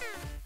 Ah!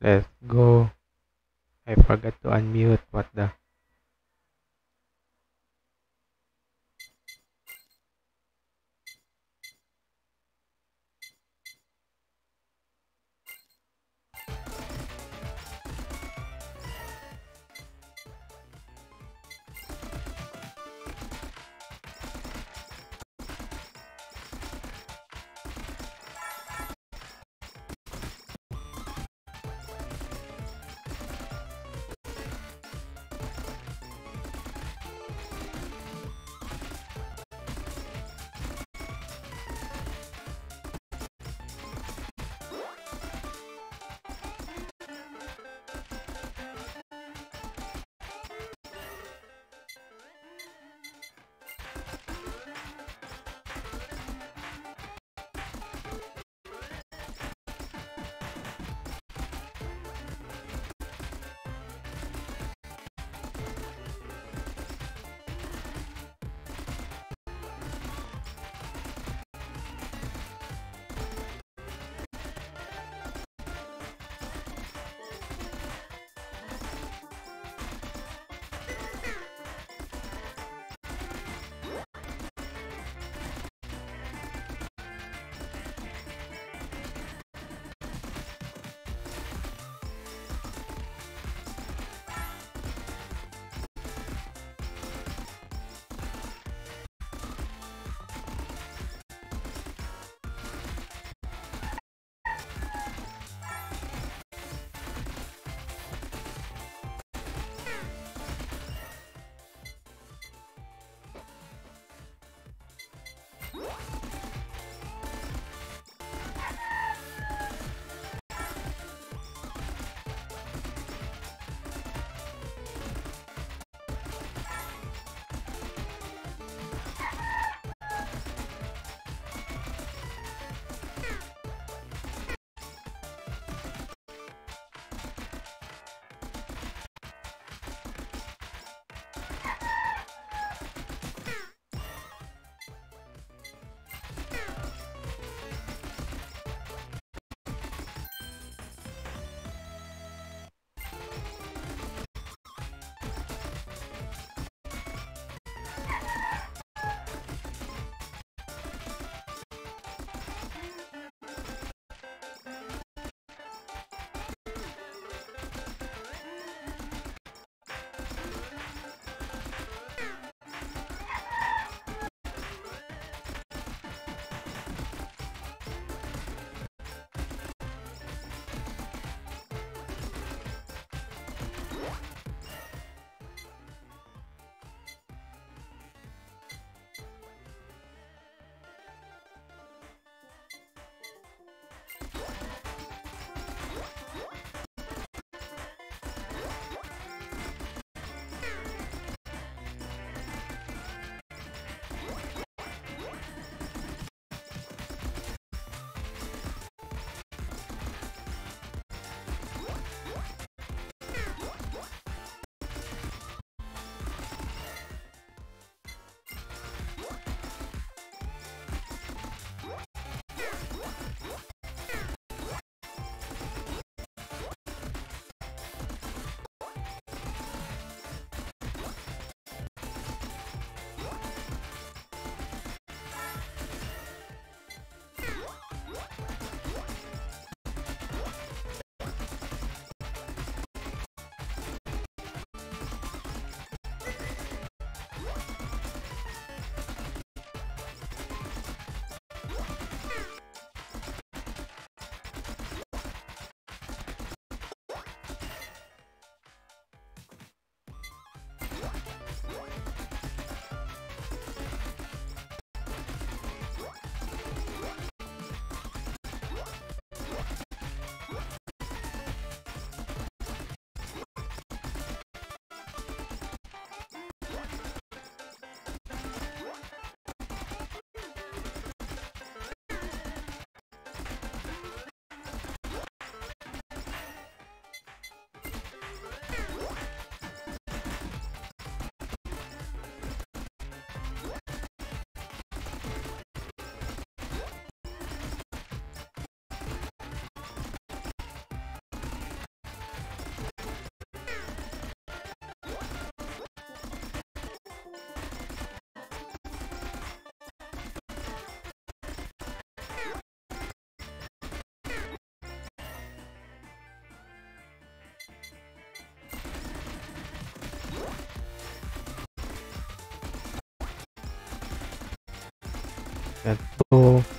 Let's go. I forgot to unmute. What the? What? Let's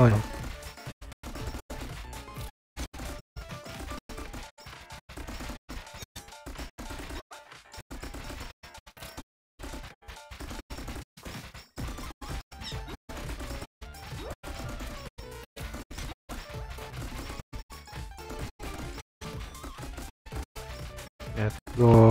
Oh no. Let's go.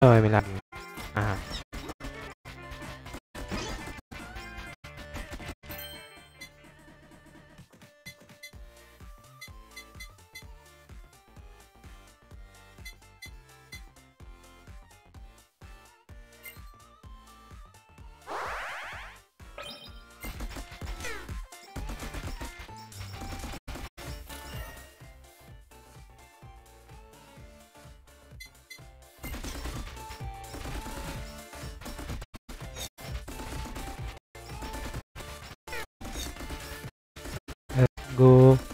Rồi mình làm. Go.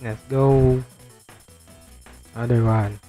Let's go. Other one.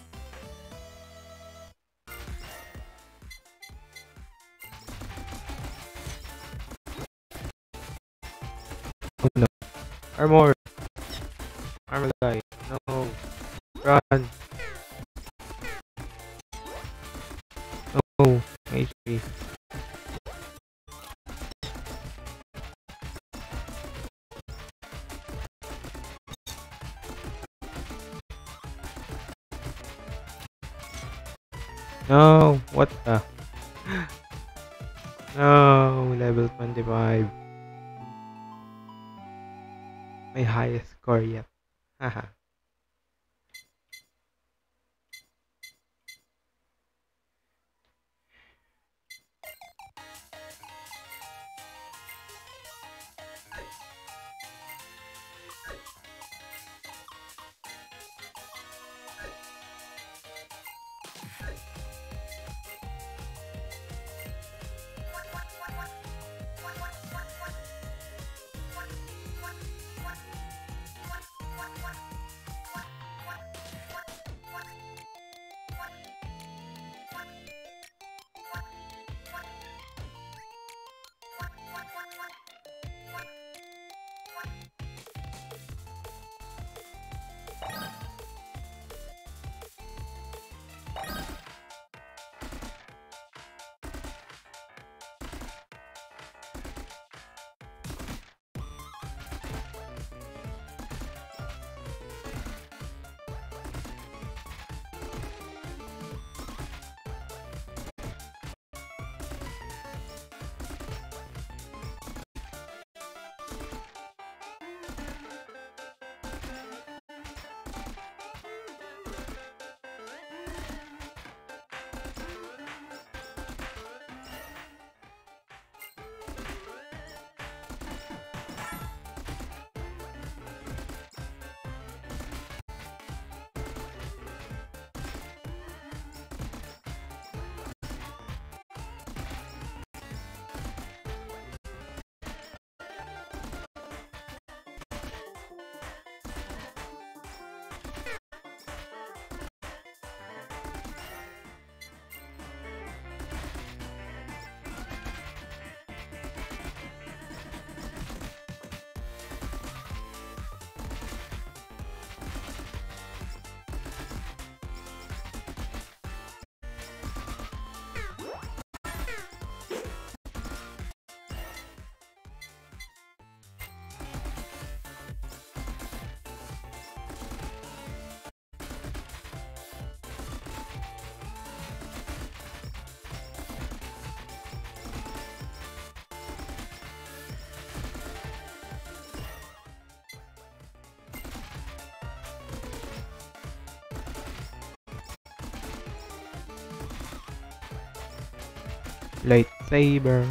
Lightsaber.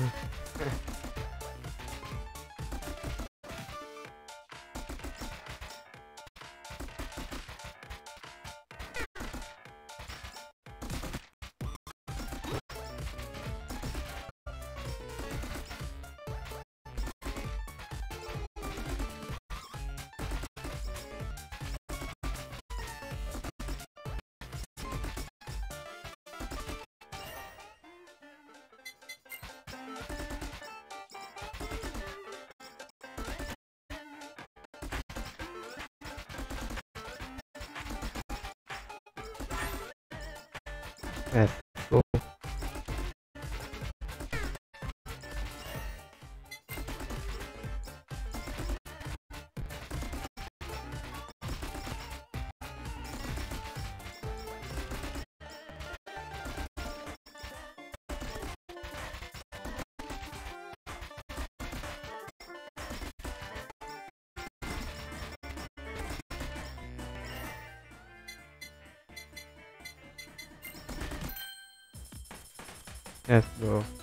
Let's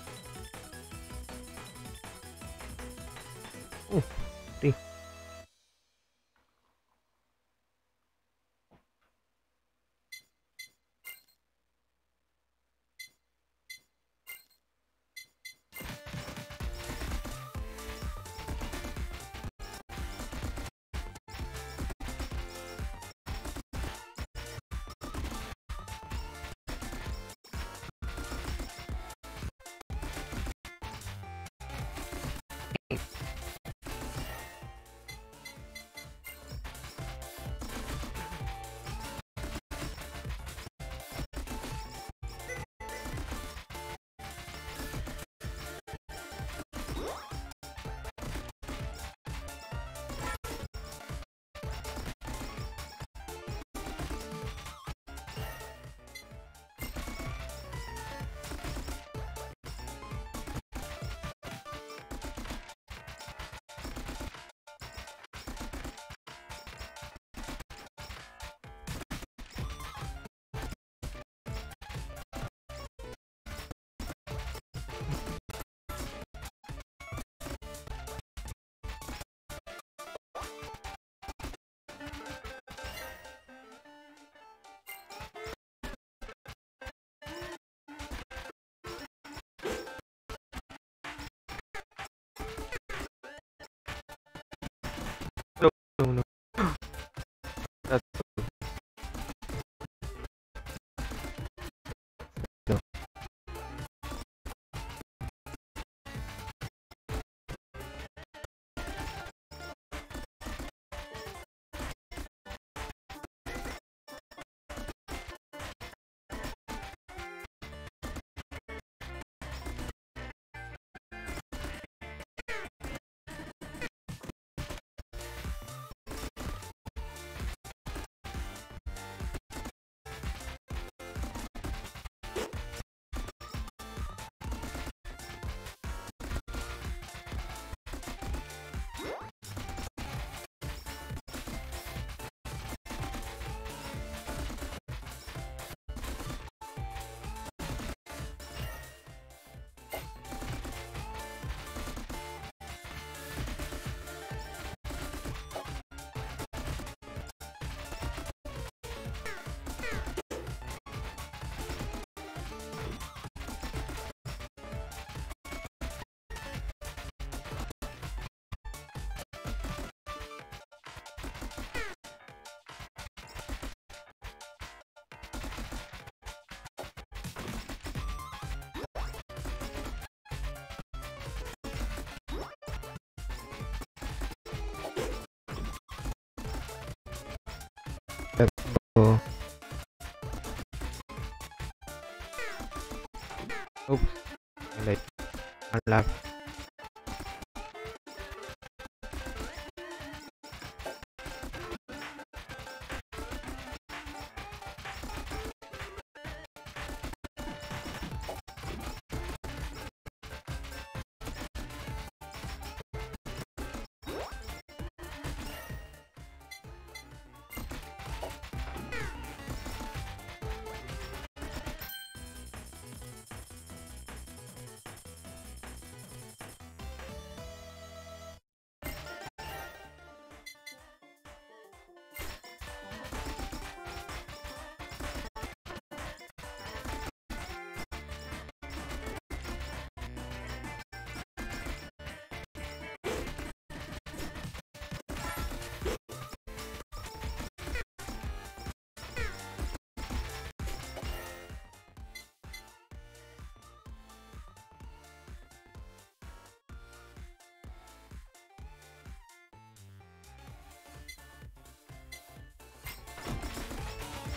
love.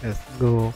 Let's go.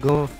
Go.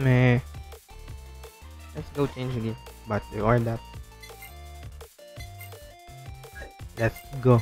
Meh. Let's go change again. But before that, let's go.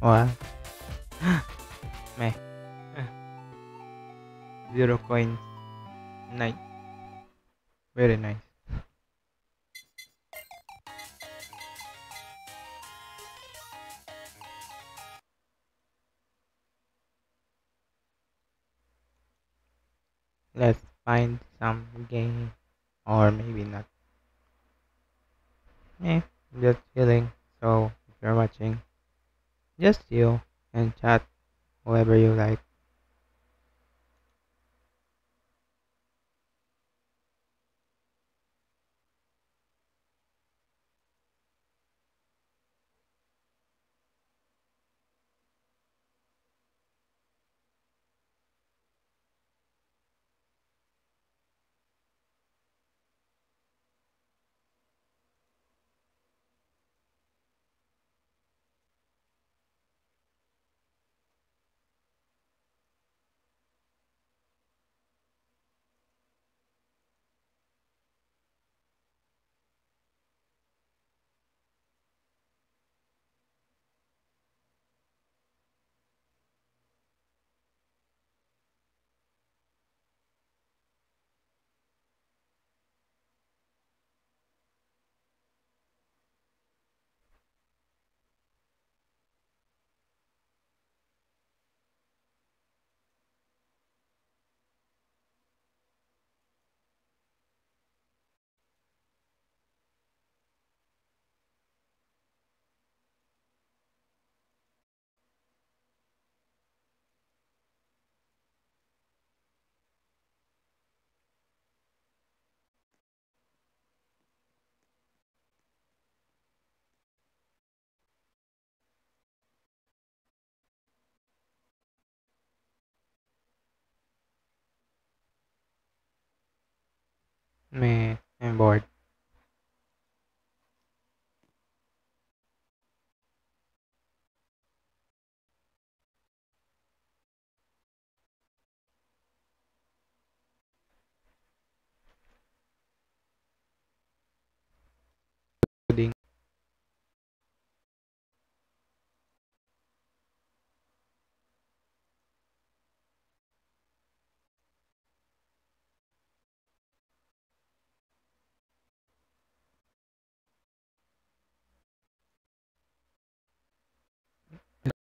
Wow. Meh. Zero coins. Nice. Very nice. Let's find some game. Or maybe not. Eh, just chilling. So, if you're watching, just you and chat whoever you like.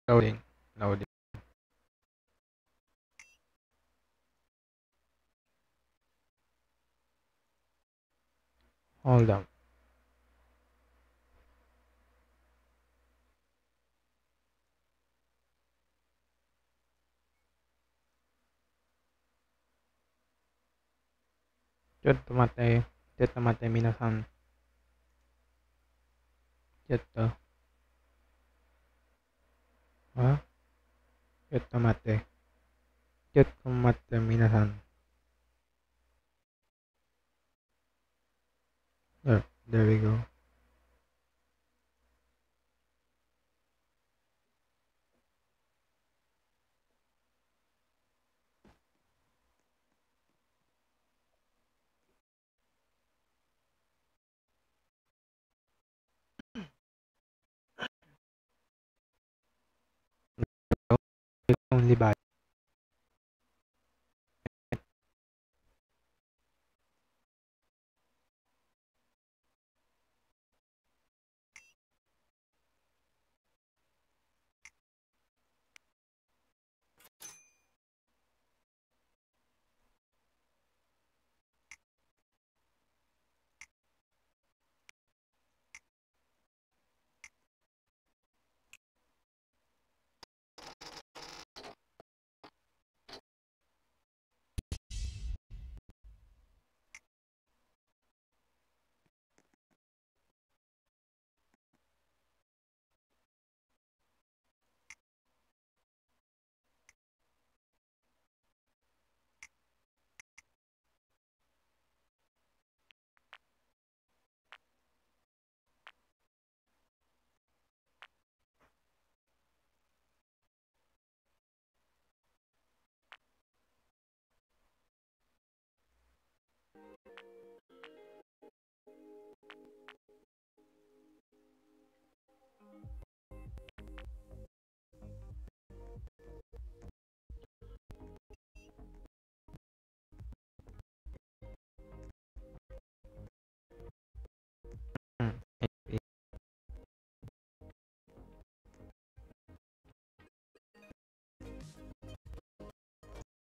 loading loading hold on ちょっと待って、ちょっと待って、皆さん。ちょっと。Up. Just tomate. Just tomate minasan. Just uh. Huh? Just tomate. Just tomate minasan. There, there we go. It's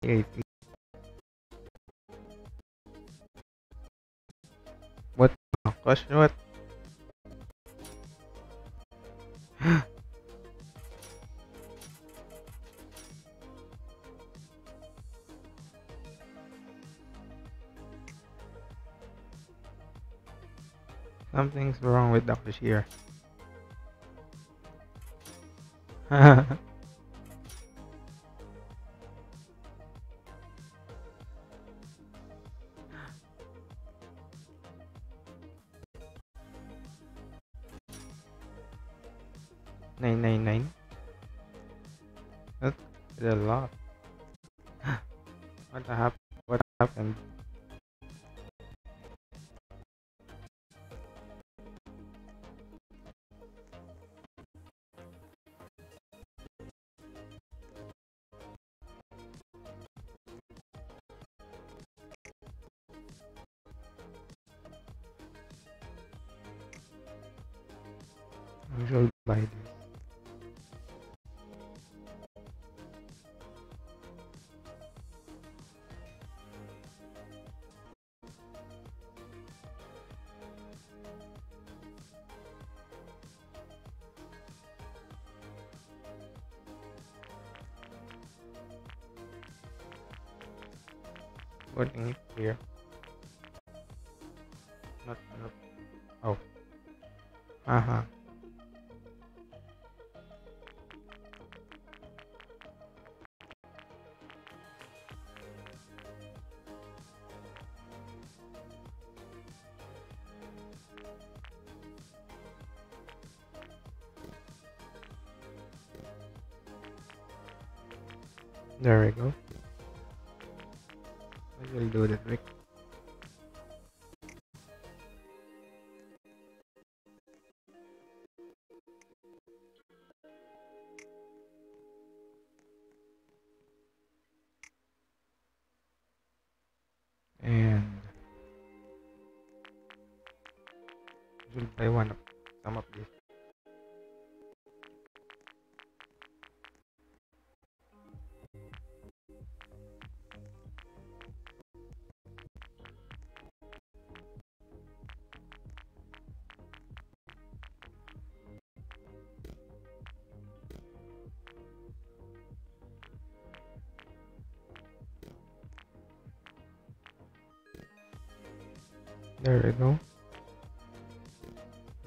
if Gosh, you know what? Something's wrong with Dr. Shear. 999 that's a lot. What happened? What happened? There we go.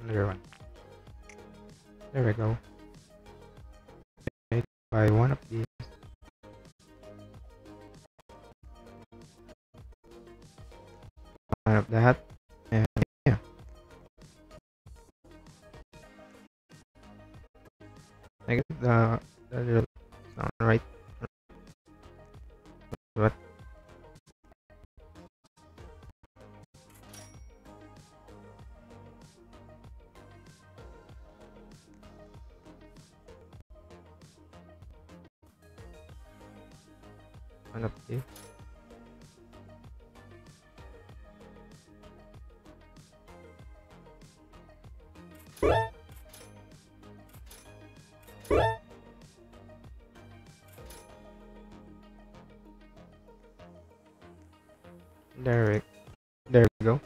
Another one. There we go. There we, there we go.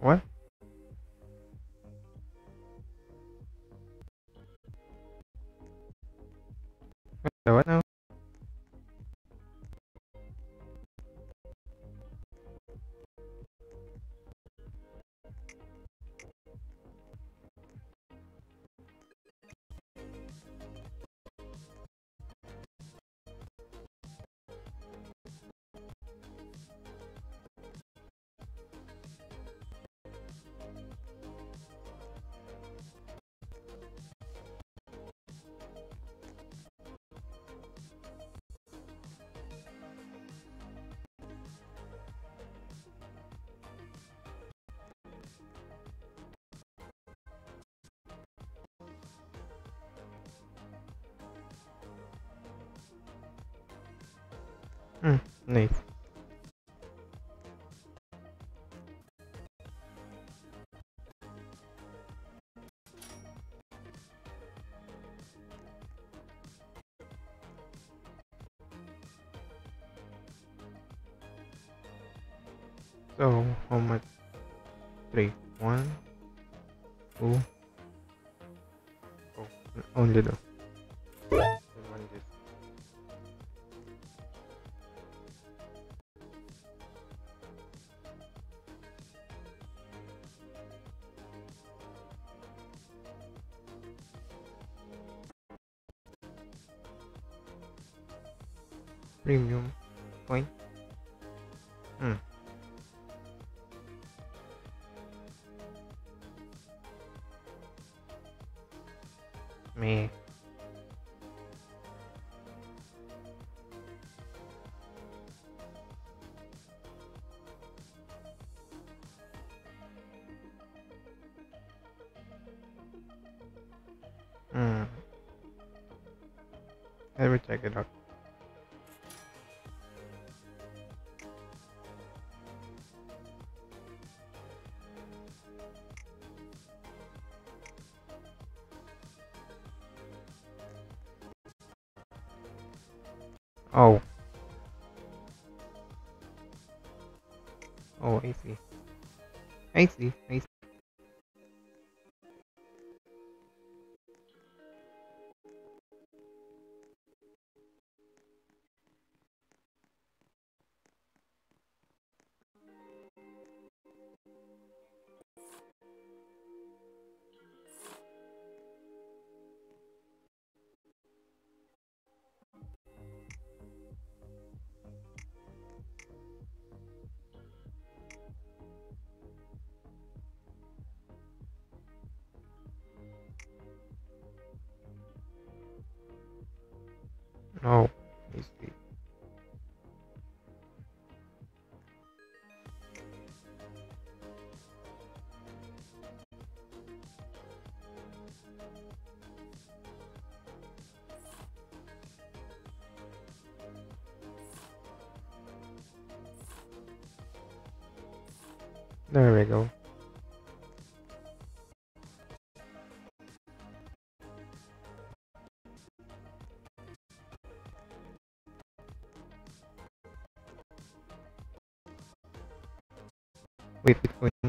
What? Mm, neat. Oh. Oh, I see. I see, I see. No, let see. There we go. Bitcoin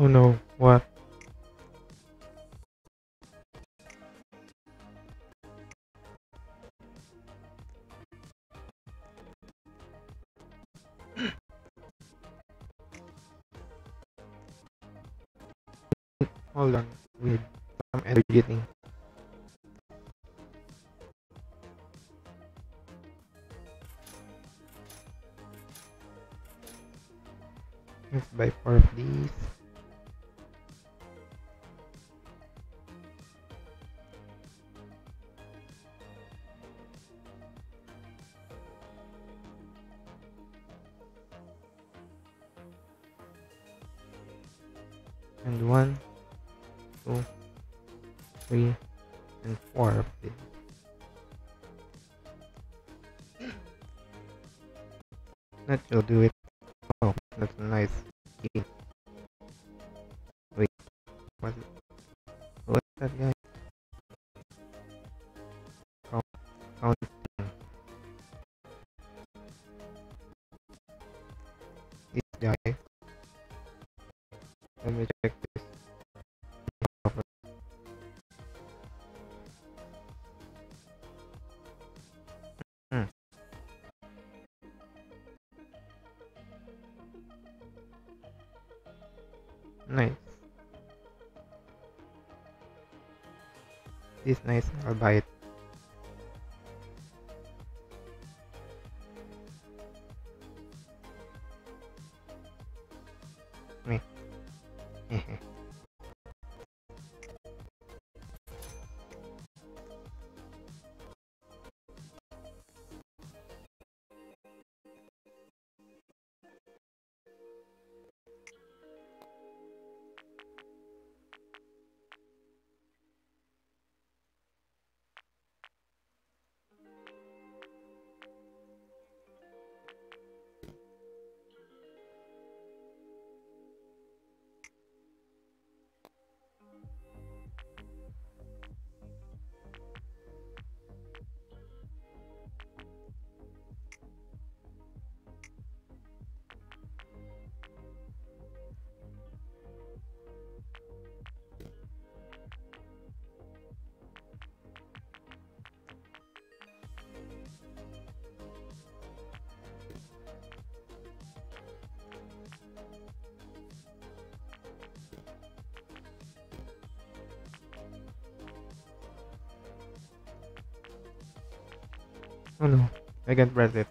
Oh no. This nice. I'll I can't press it.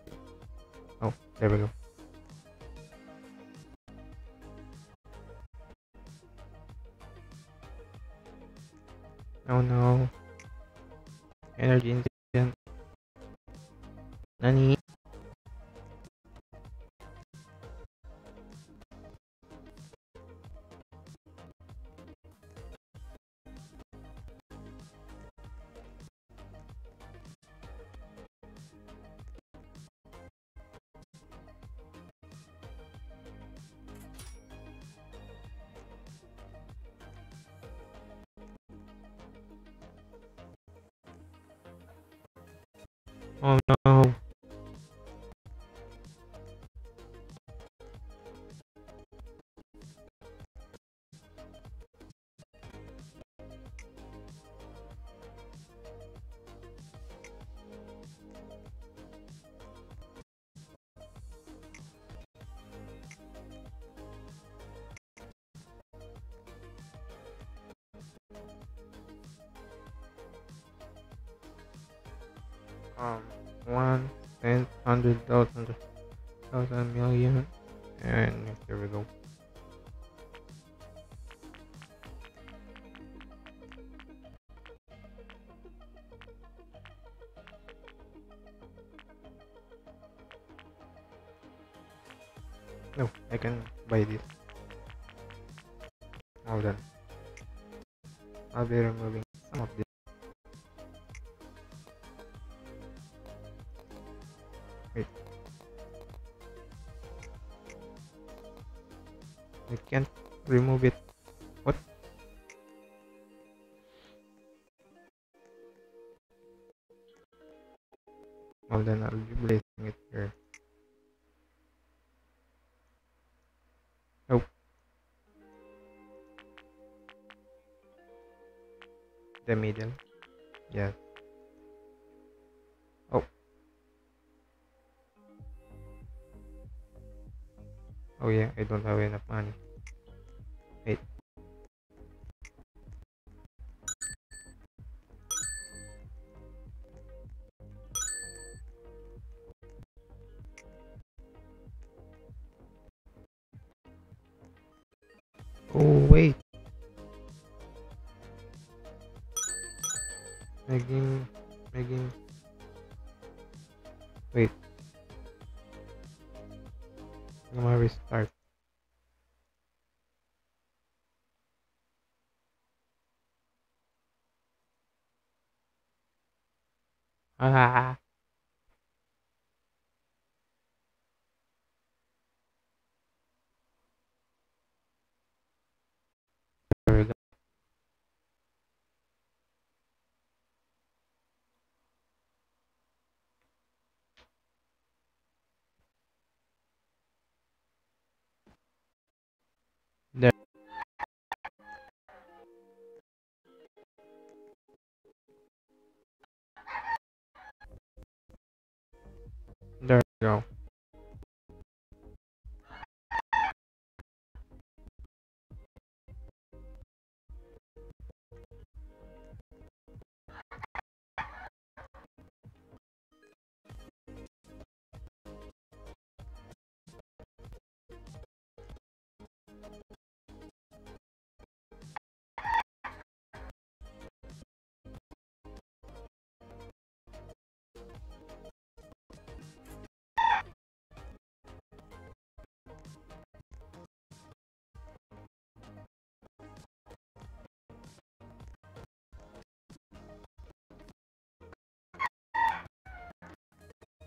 There you go.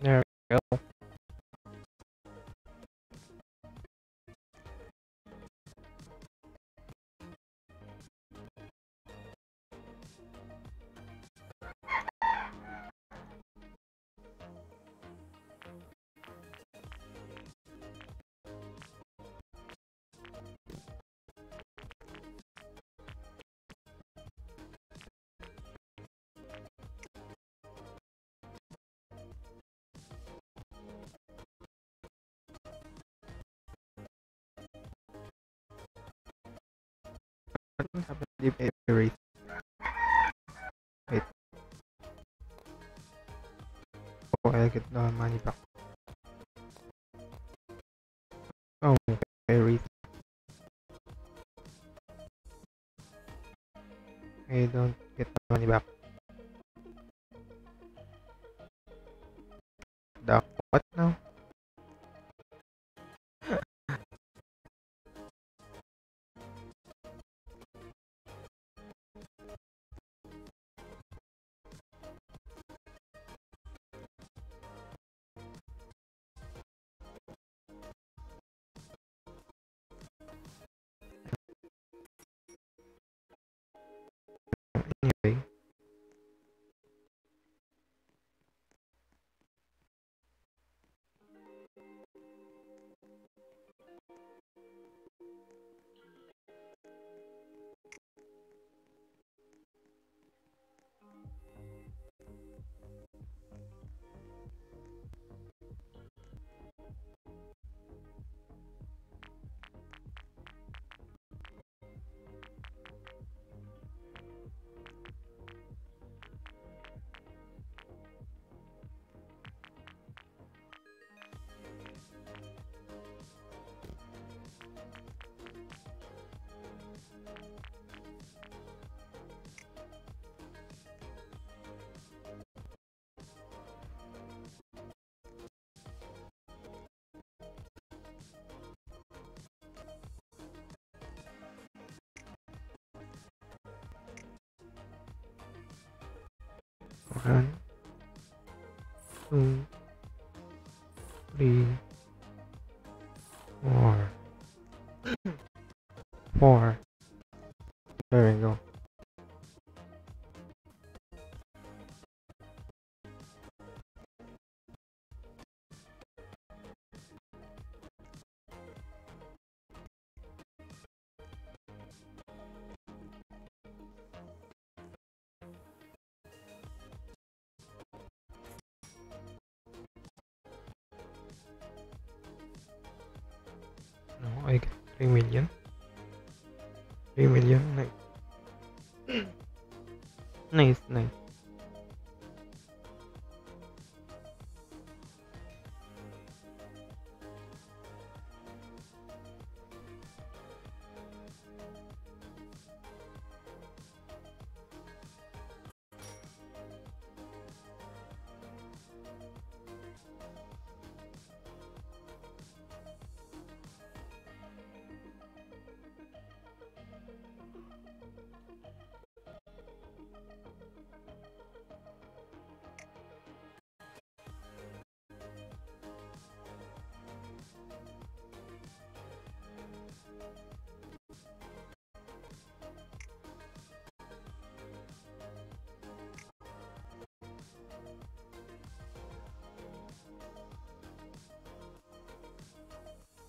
There we go. Happen if get the money back. Oh, more.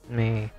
Me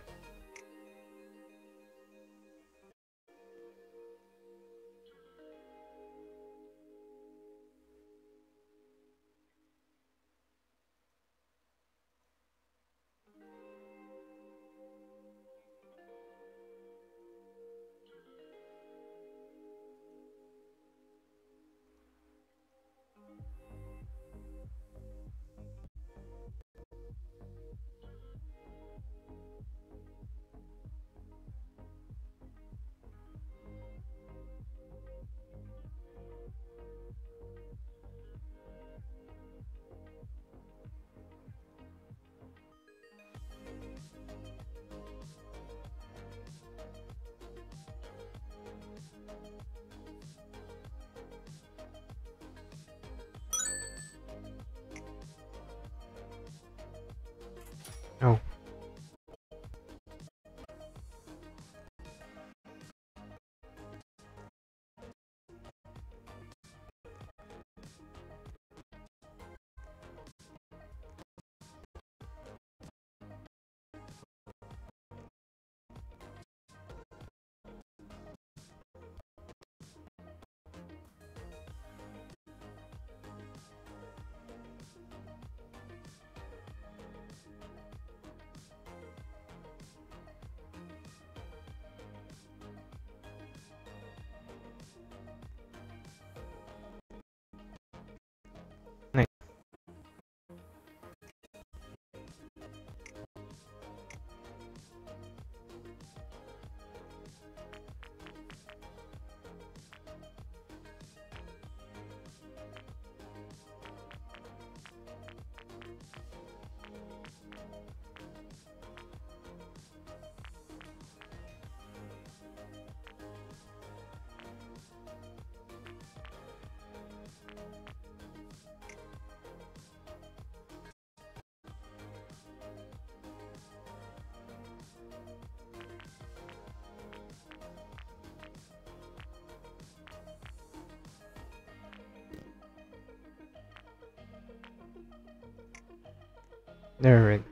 There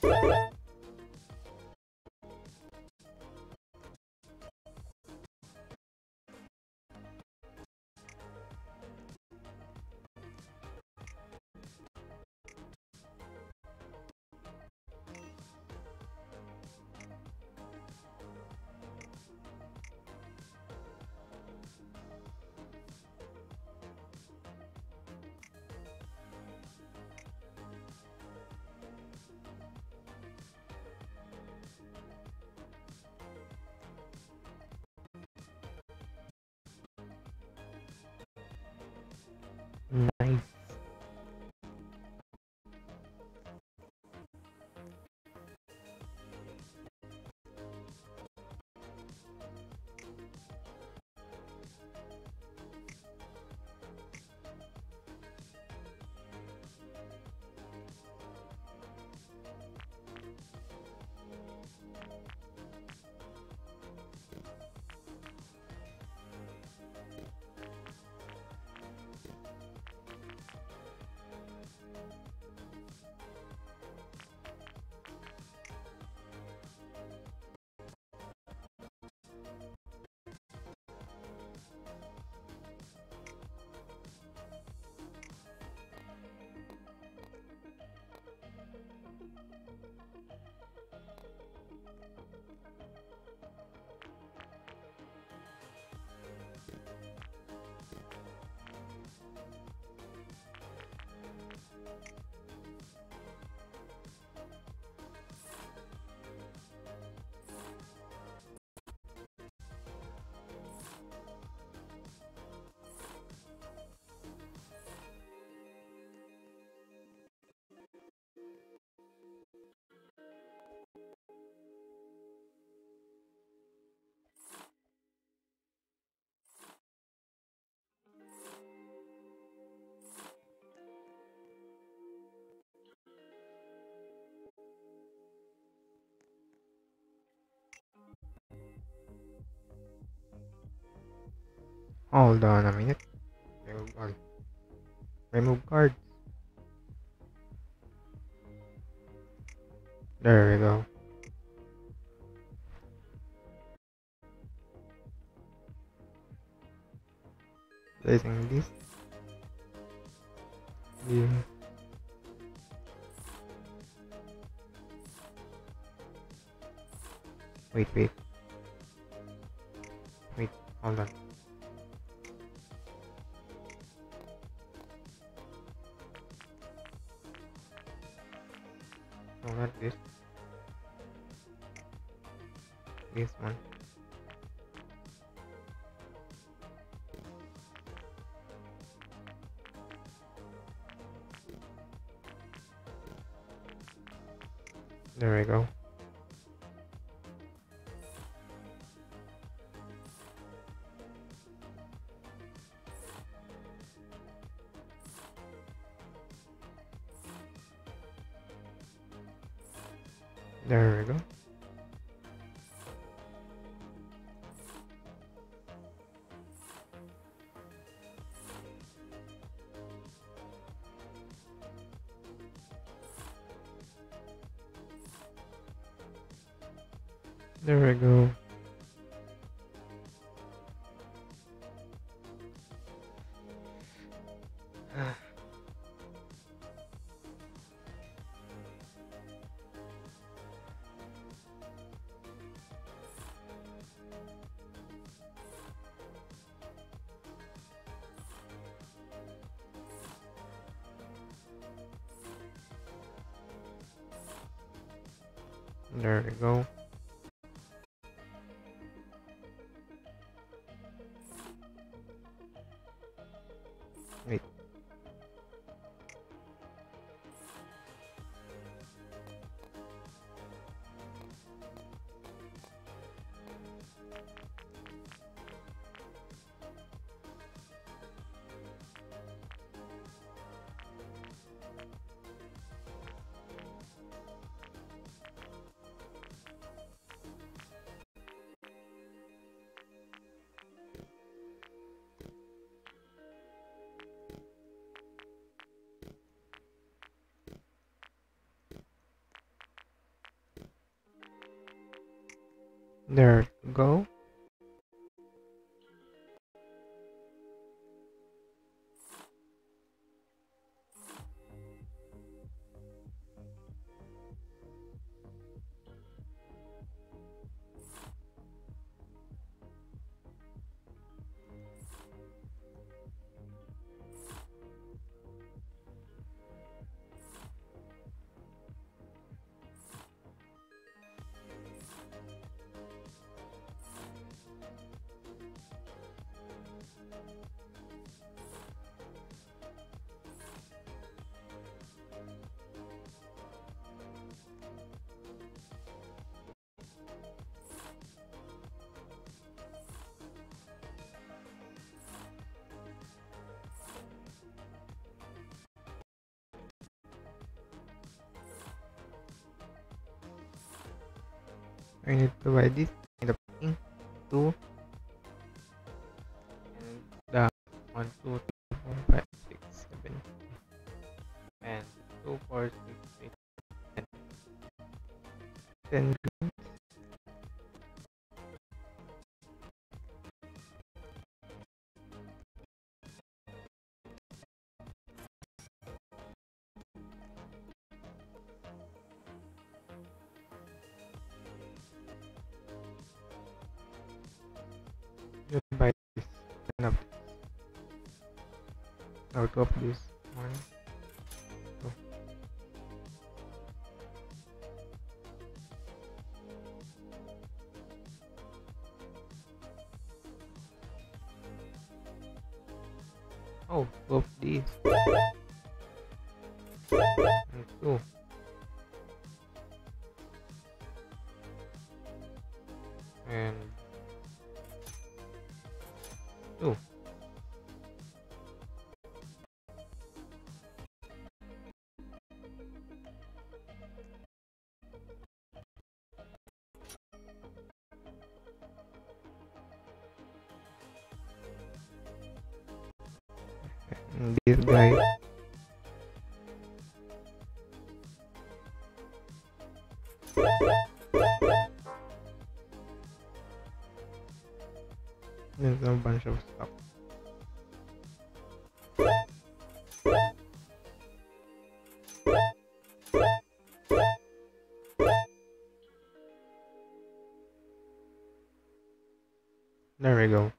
What? Hold on a minute. Remove all. Remove cards. There we go. Placing this. Yeah. Wait, wait. Wait, hold on. This. This one. There we go. I need to buy this in the packing. There we go.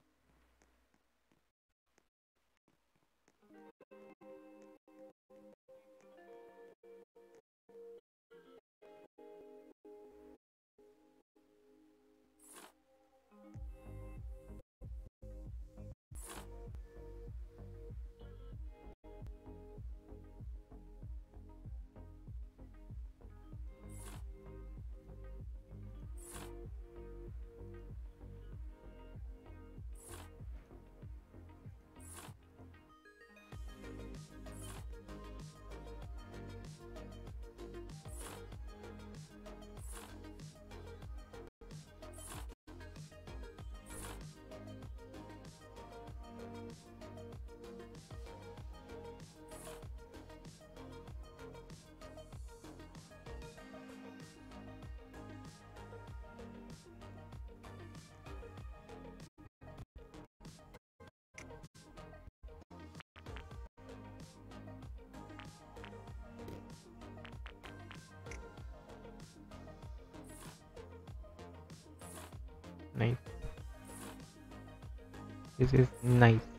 This is nice.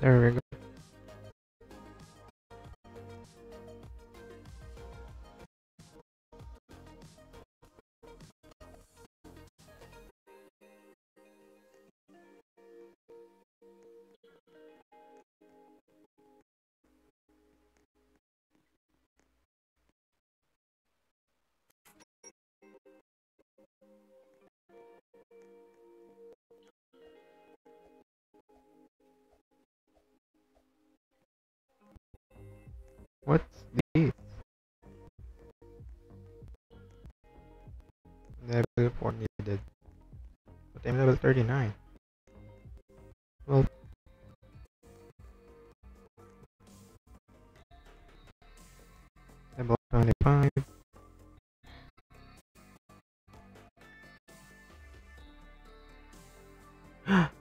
There we go. What's this? Level 4 needed. But I'm level 39. Well, level 25.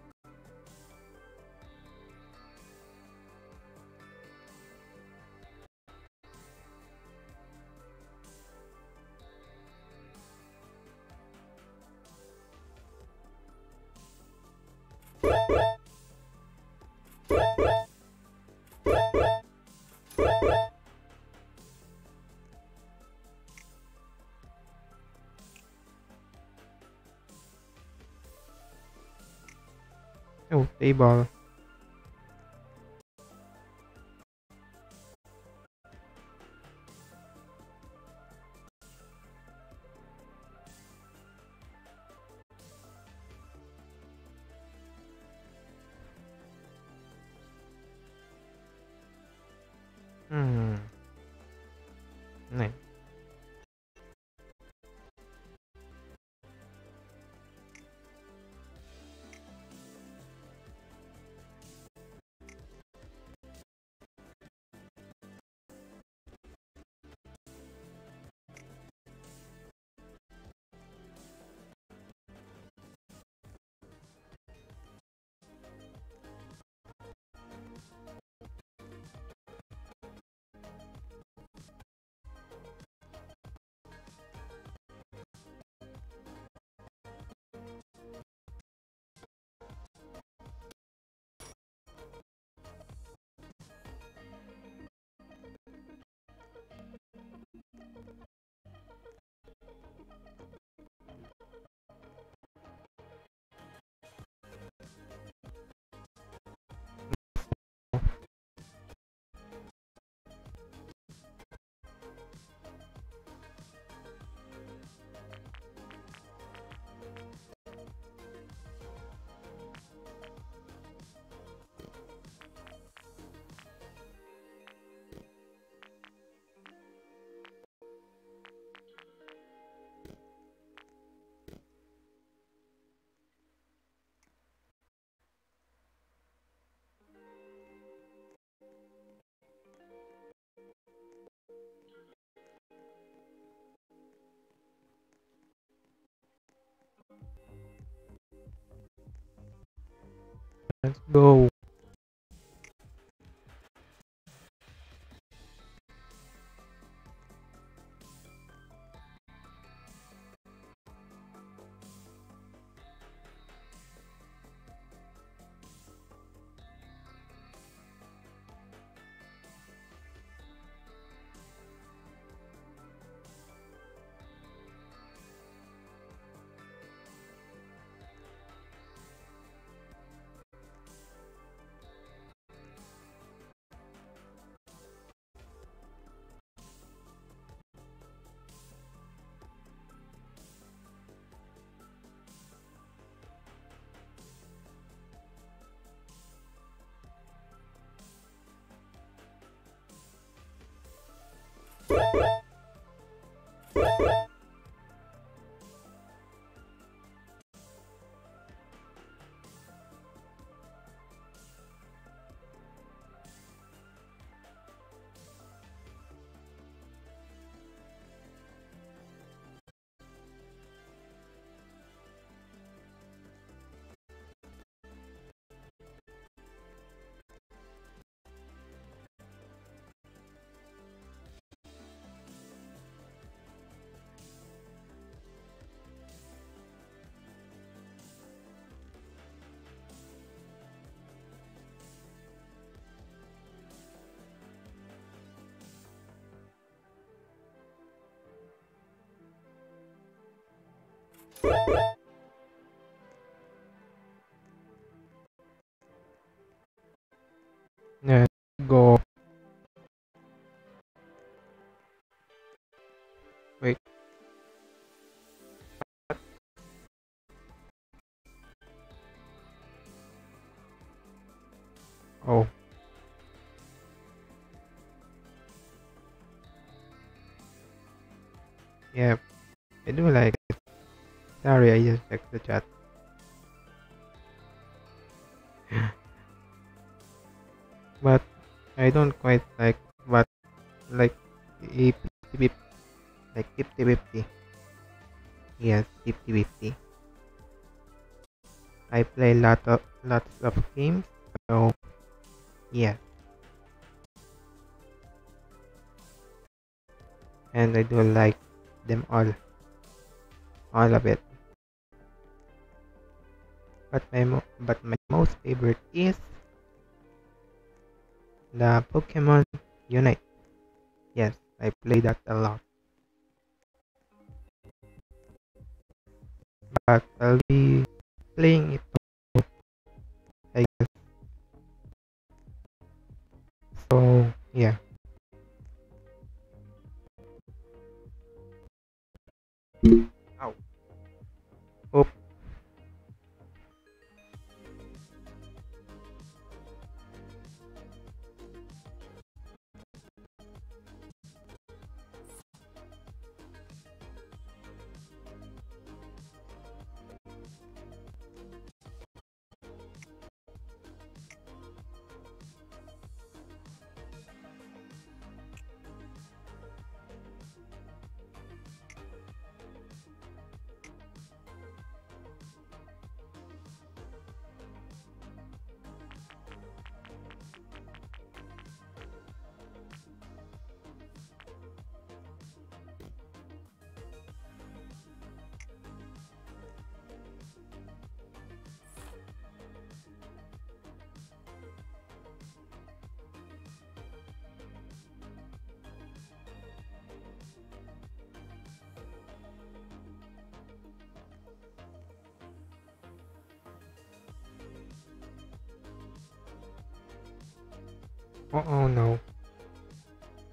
Oh, table. Let's go. Bye. Let's I don't quite like but like a 50 like 50 50 yes 50 50 I play lot of lots of games so yeah. And I do like them all. All of it. But my but my most favorite is the Pokemon Unite. Yes, I play that a lot. But I'll be playing it I guess. So yeah.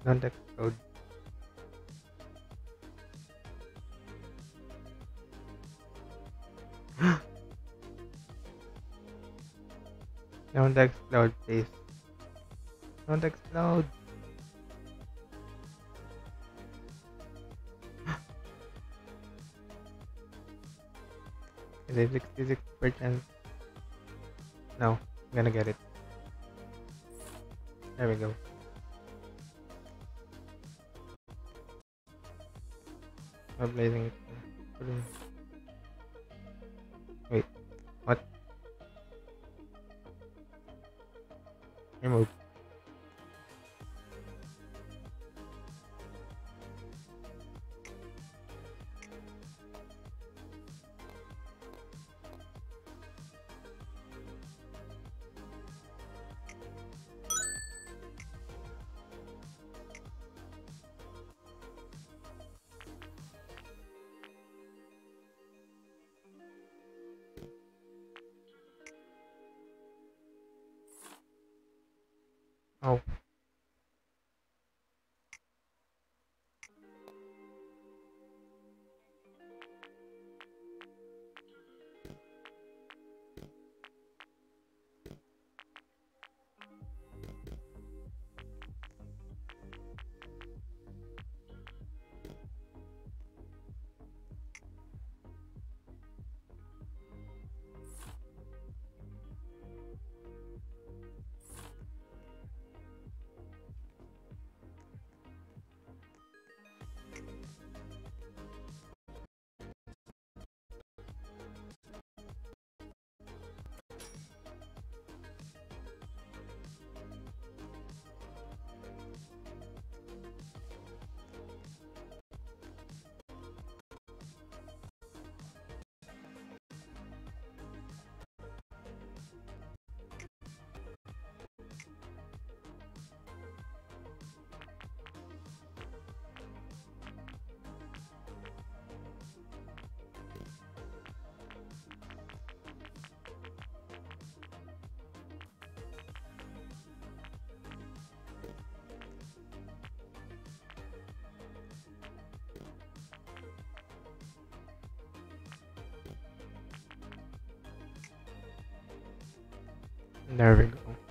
Don't explode. Don't explode, please. Don't explode. Is it 66 percent? No, I'm gonna get it. There we go. Amazing. Wait, what? Remove. There we go.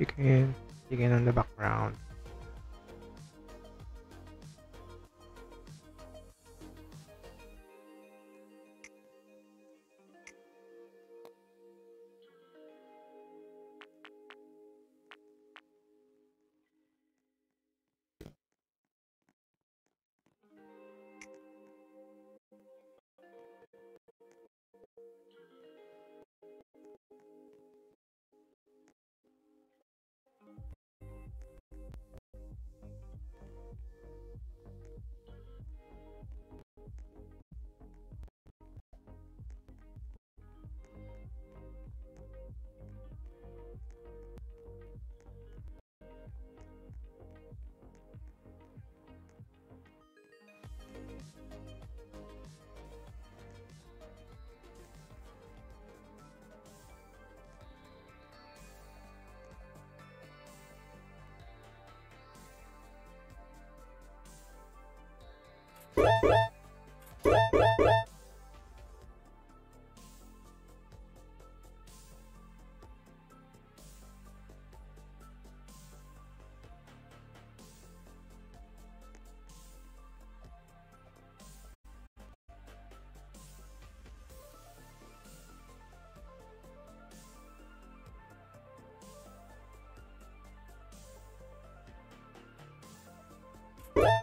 Chicken, chicken on the background.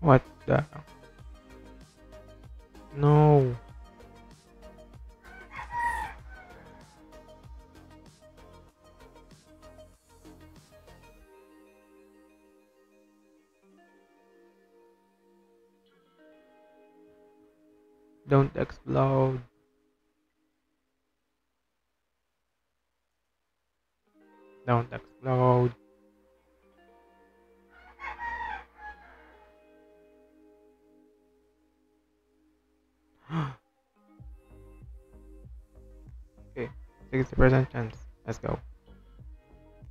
What the? Don't explode. Don't explode. okay, 60% chance. Let's go.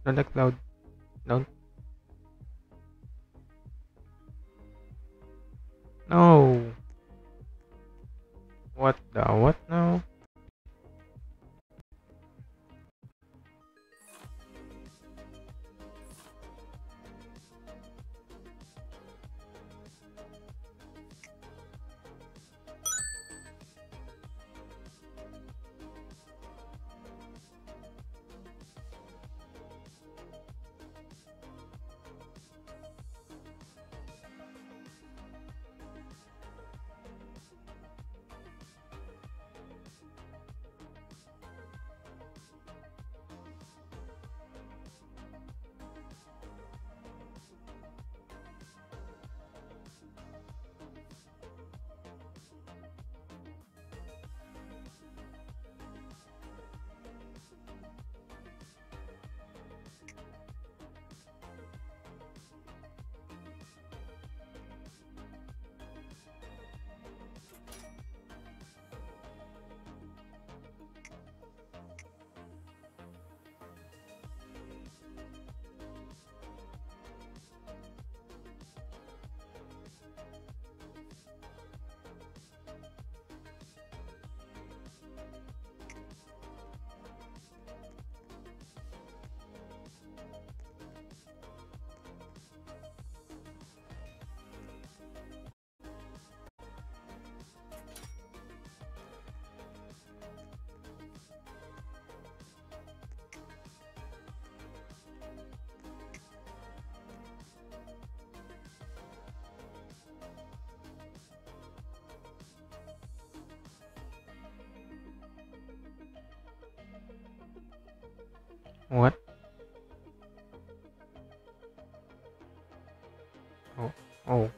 Don't explode. Don't. No. What the what now? What? Oh, oh.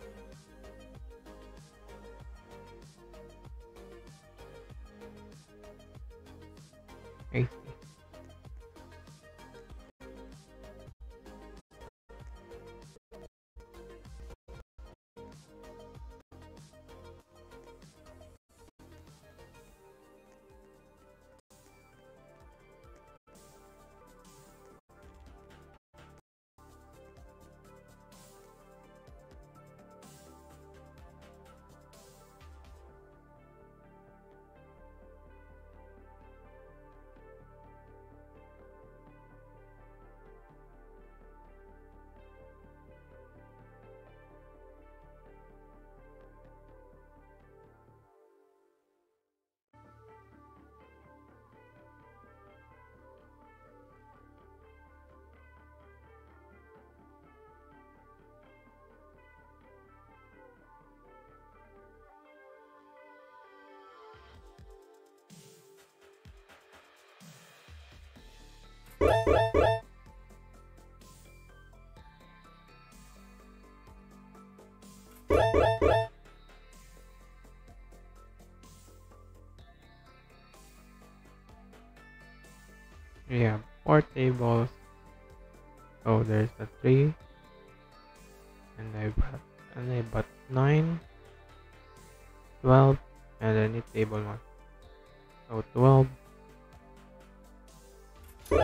We have four tables. So there's the three. And I bought and I bought nine. Twelve and then it's table one. So twelve. How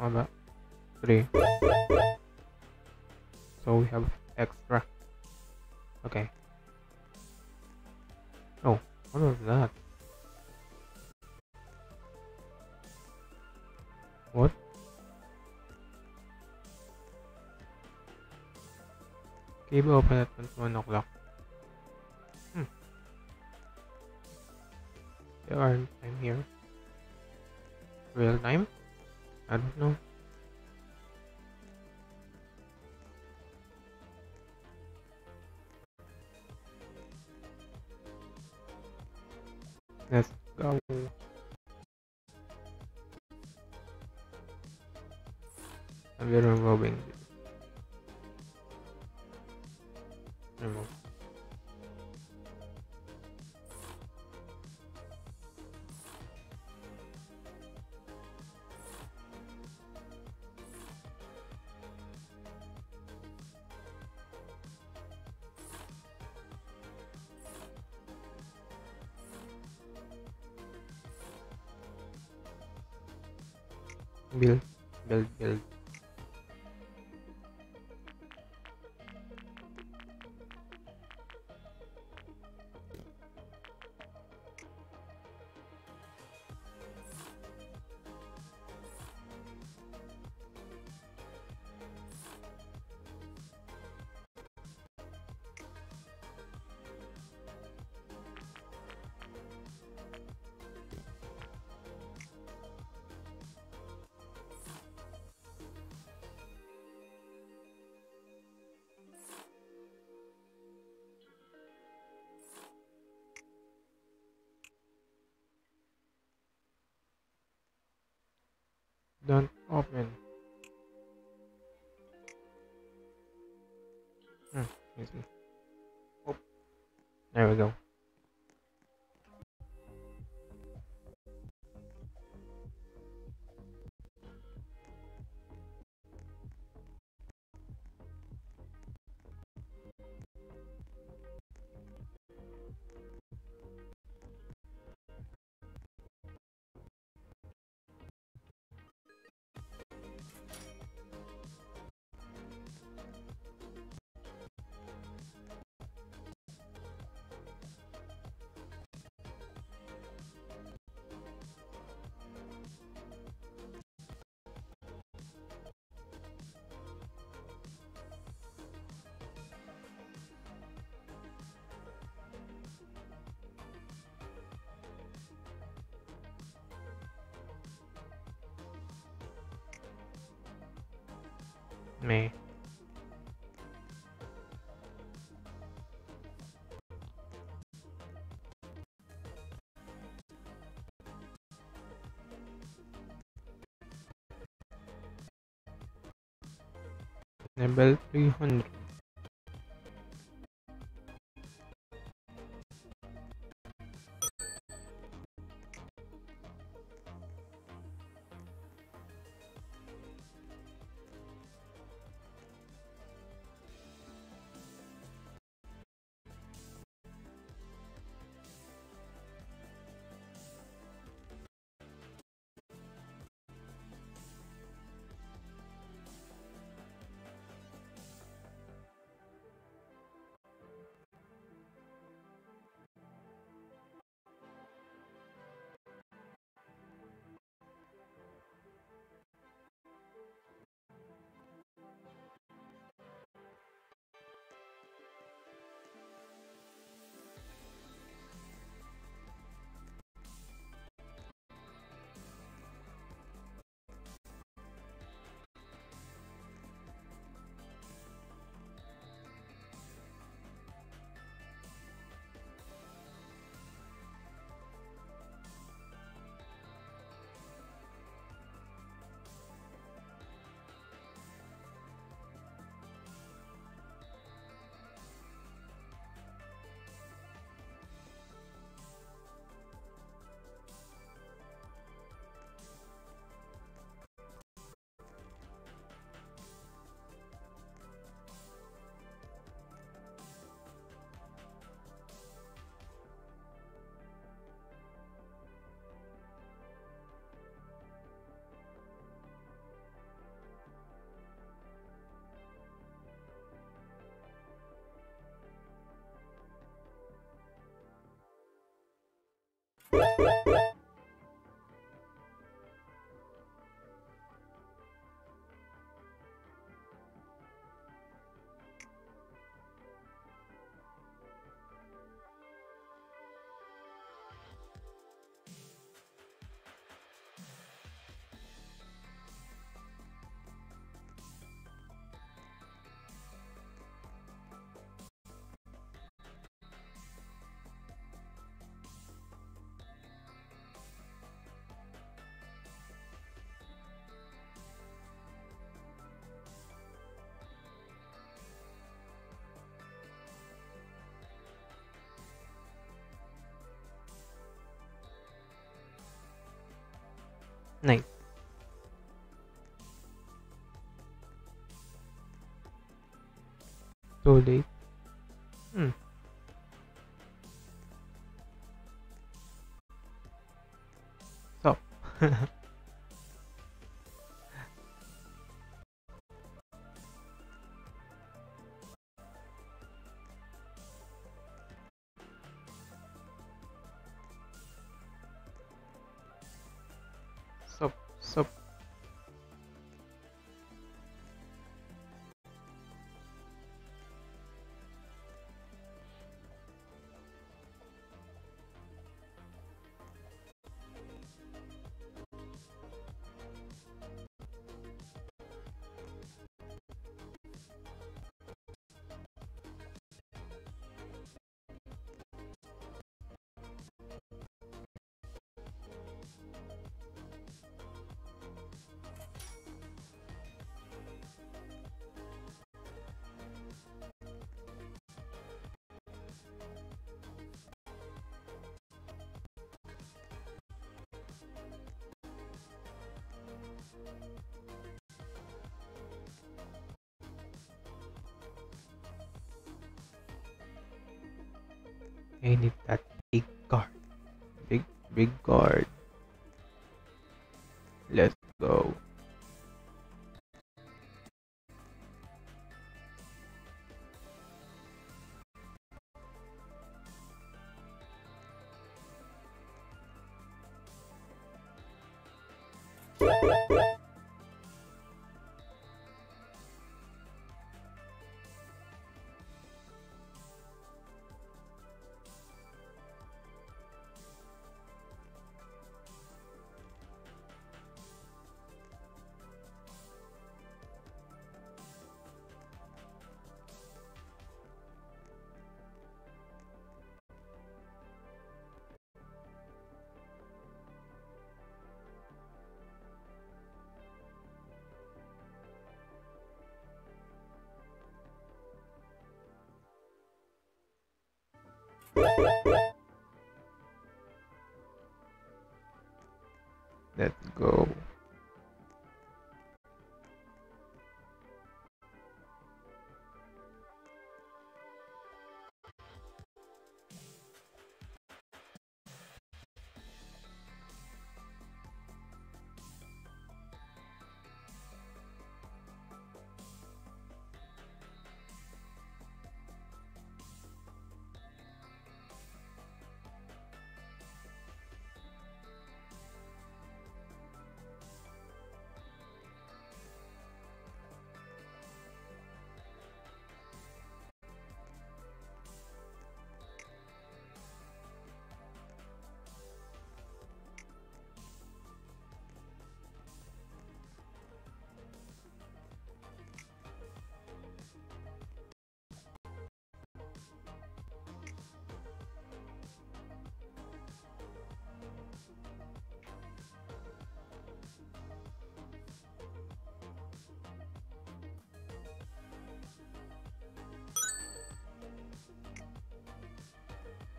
about three? So we have extra. Okay. Oh, what was that? What? Cave open at 1 o'clock. our time here? Real time? I don't know. Let's go. And we're moving open me. Level 300 này. Rồi đấy I need that big guard. Big, big guard.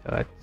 That's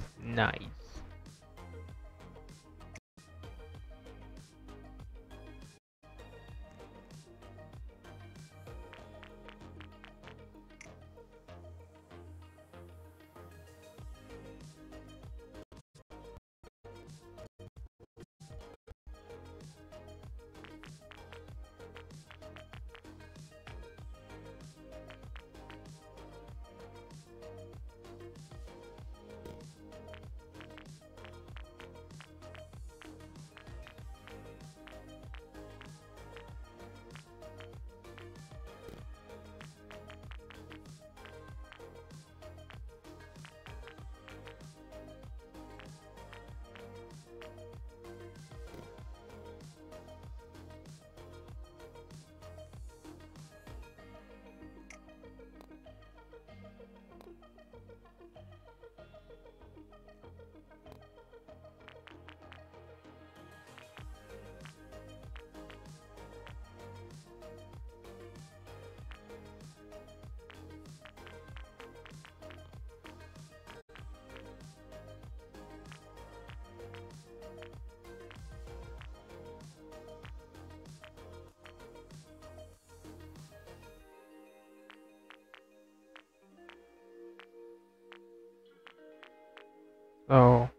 So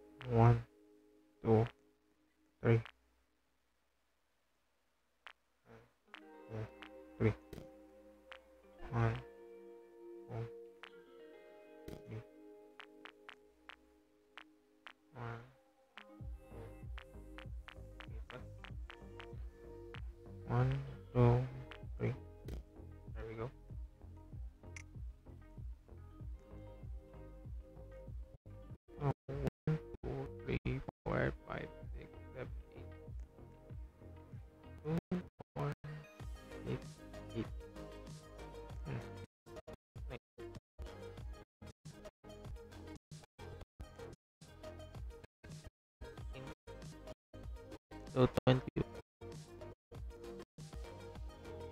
So 20.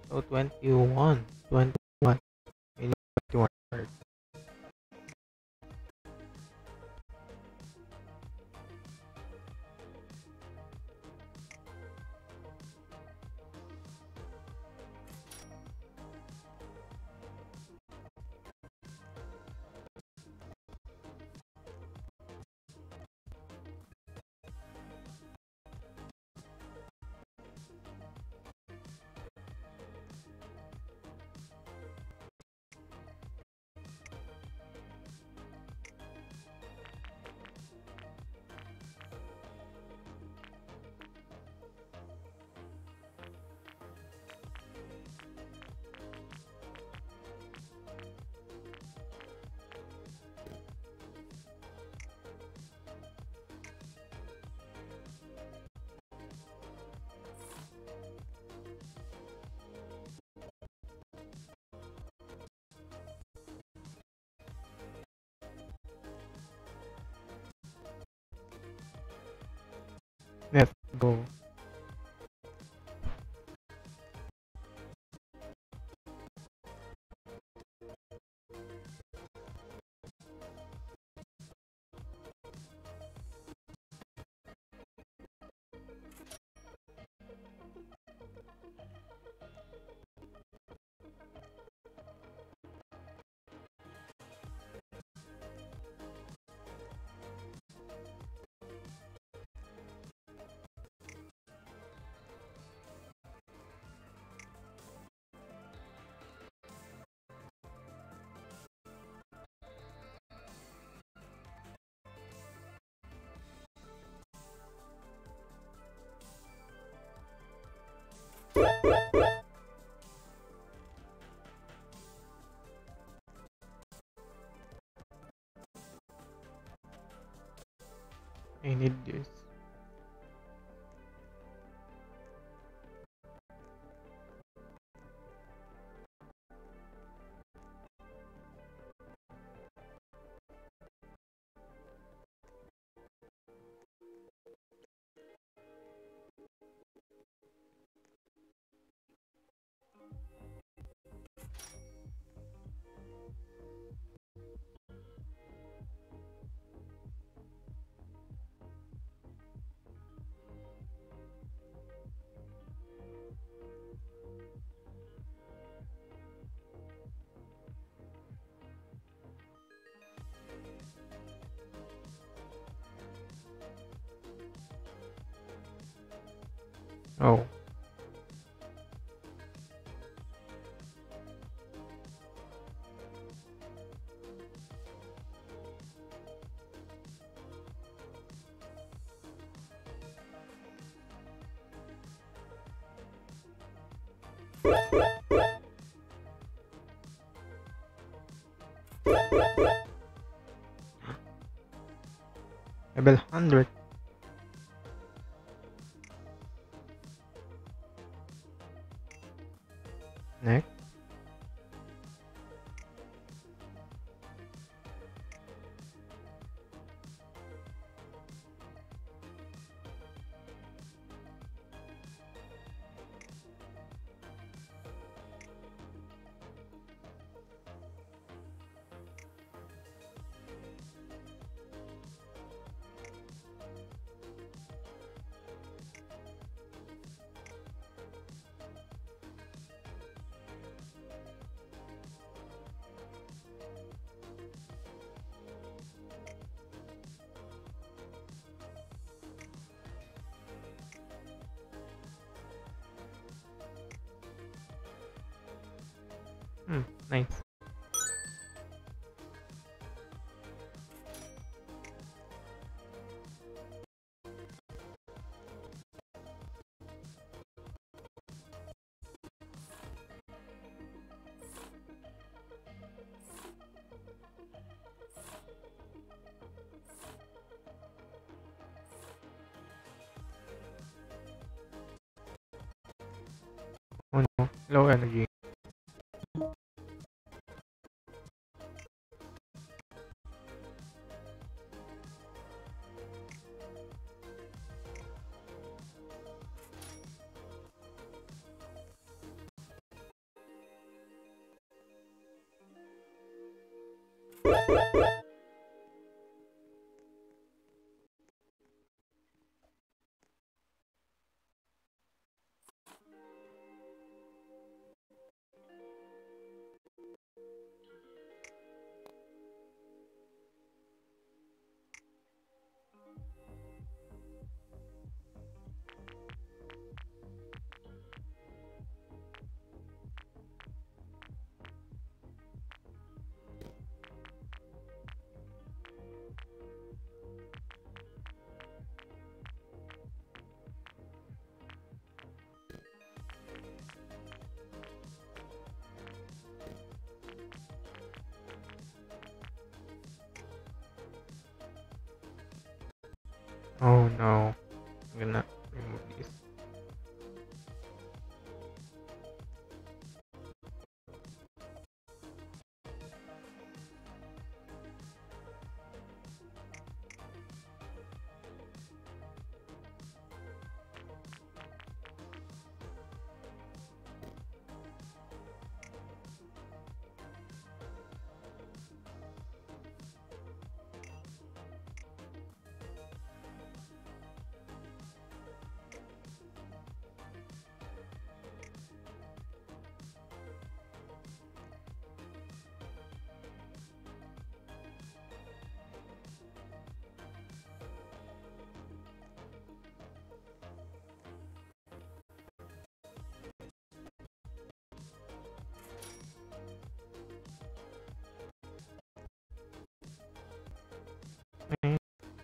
So 21, 20. ブラブラ。Oh. Level 100. Oh no.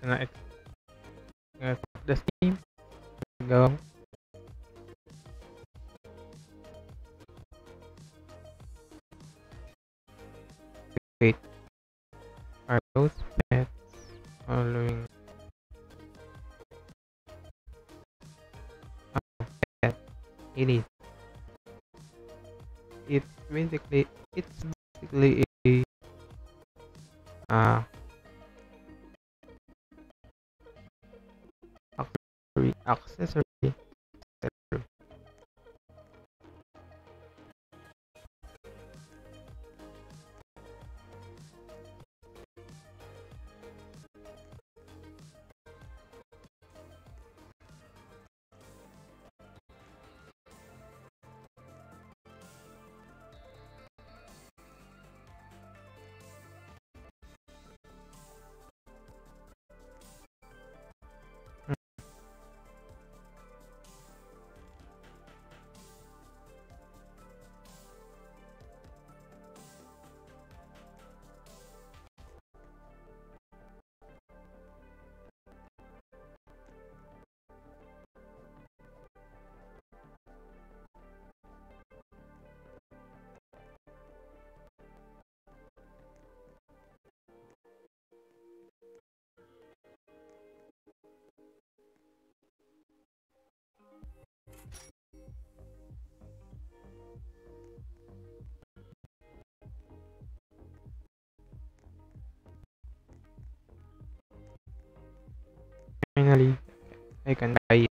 Gonna ex- Finally, I can buy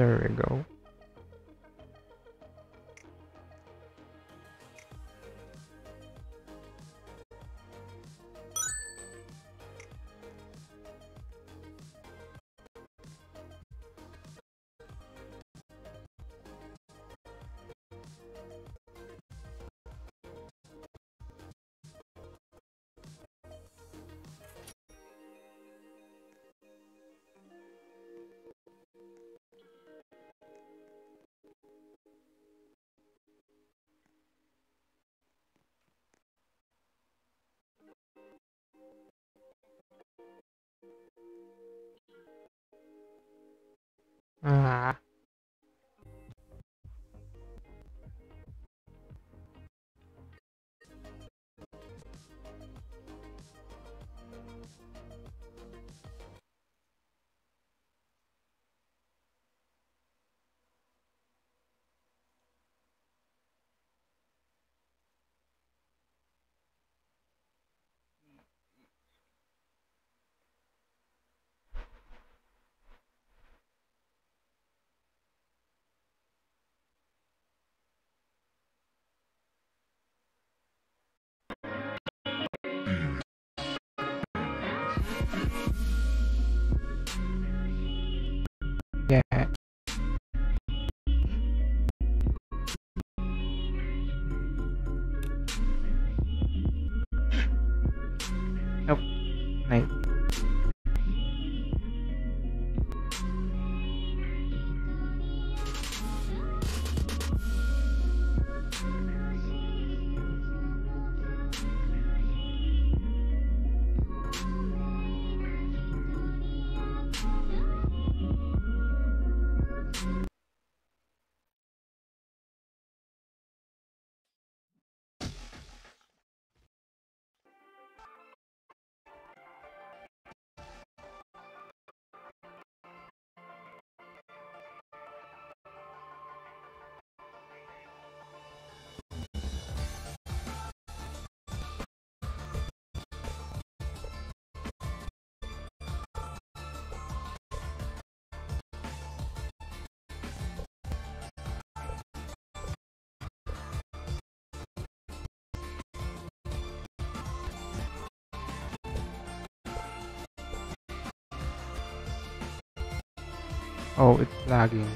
There we go. Oh, it's lagging.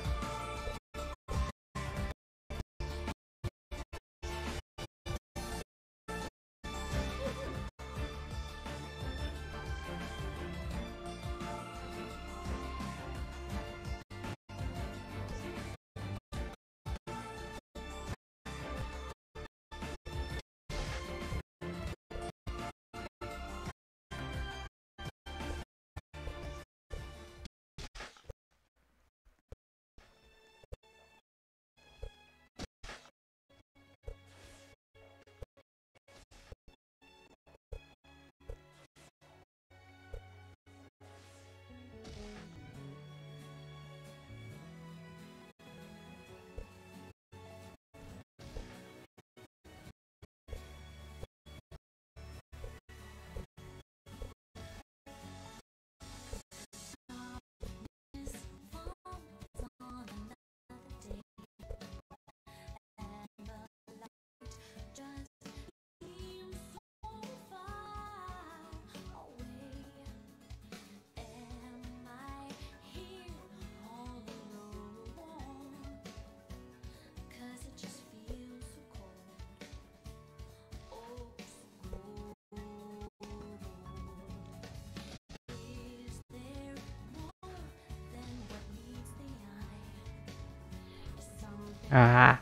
Ah.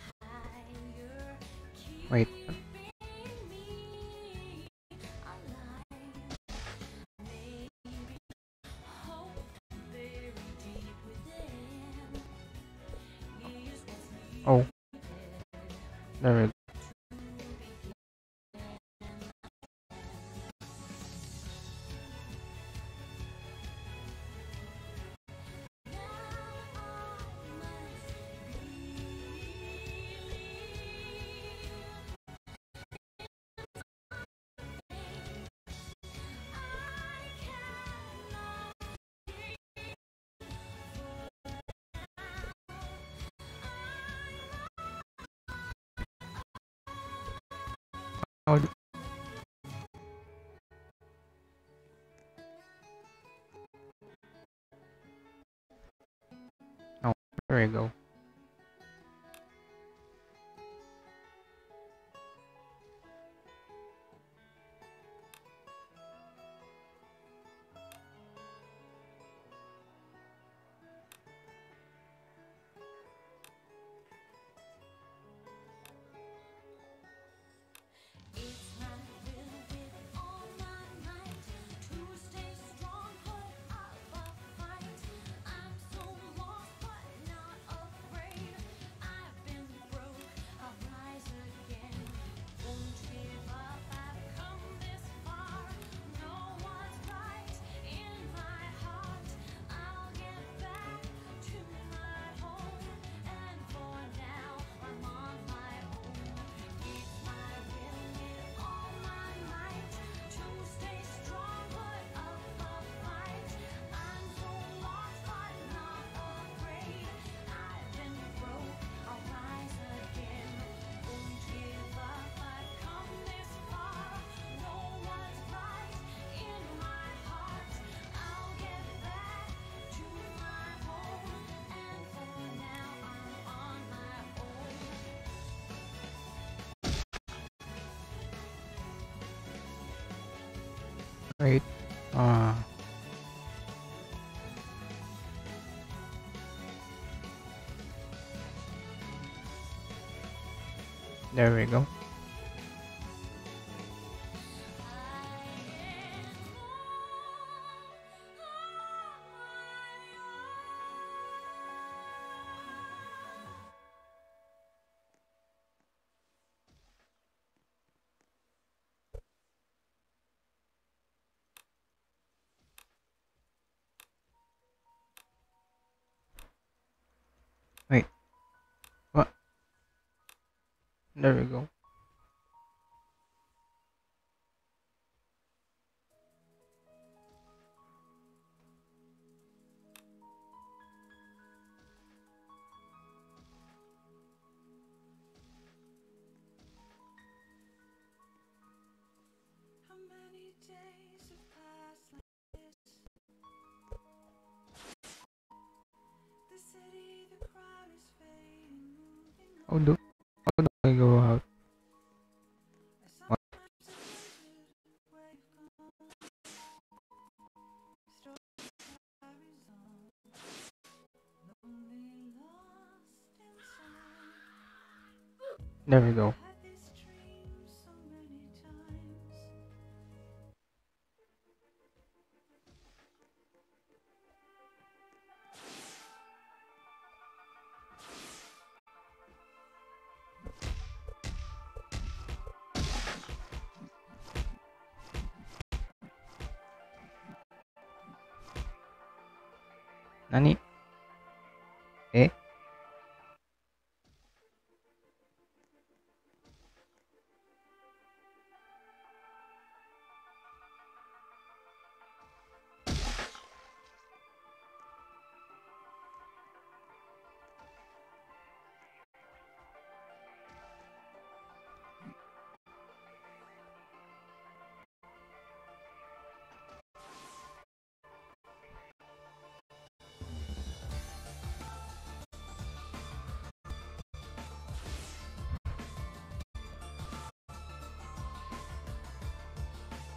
Wait. Oh, Wait. Uh, there we go.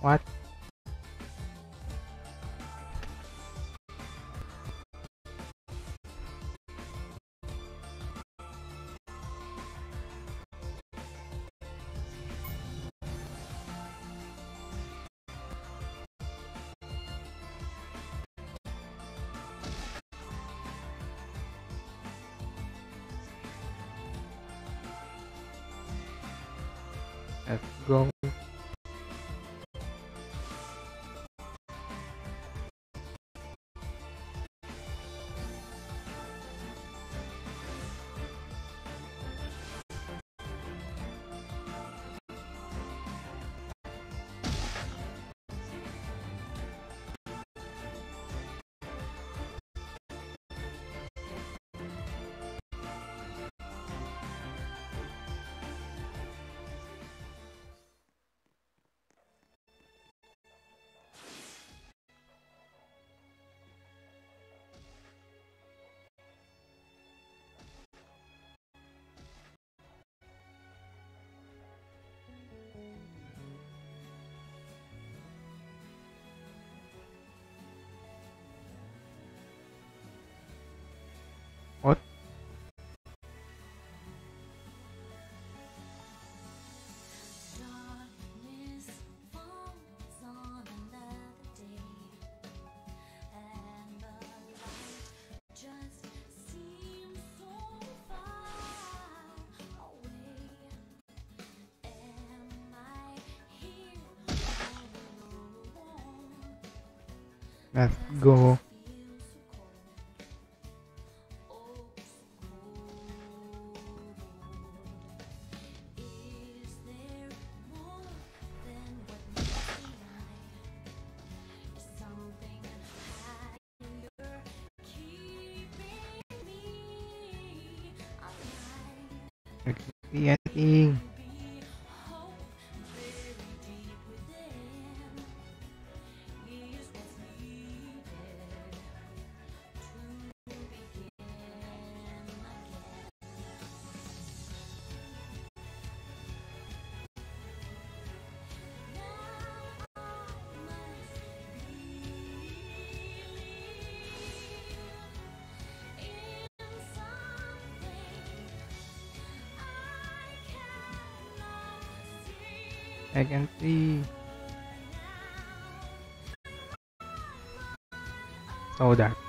What? Let's go. I can see. Oh, that.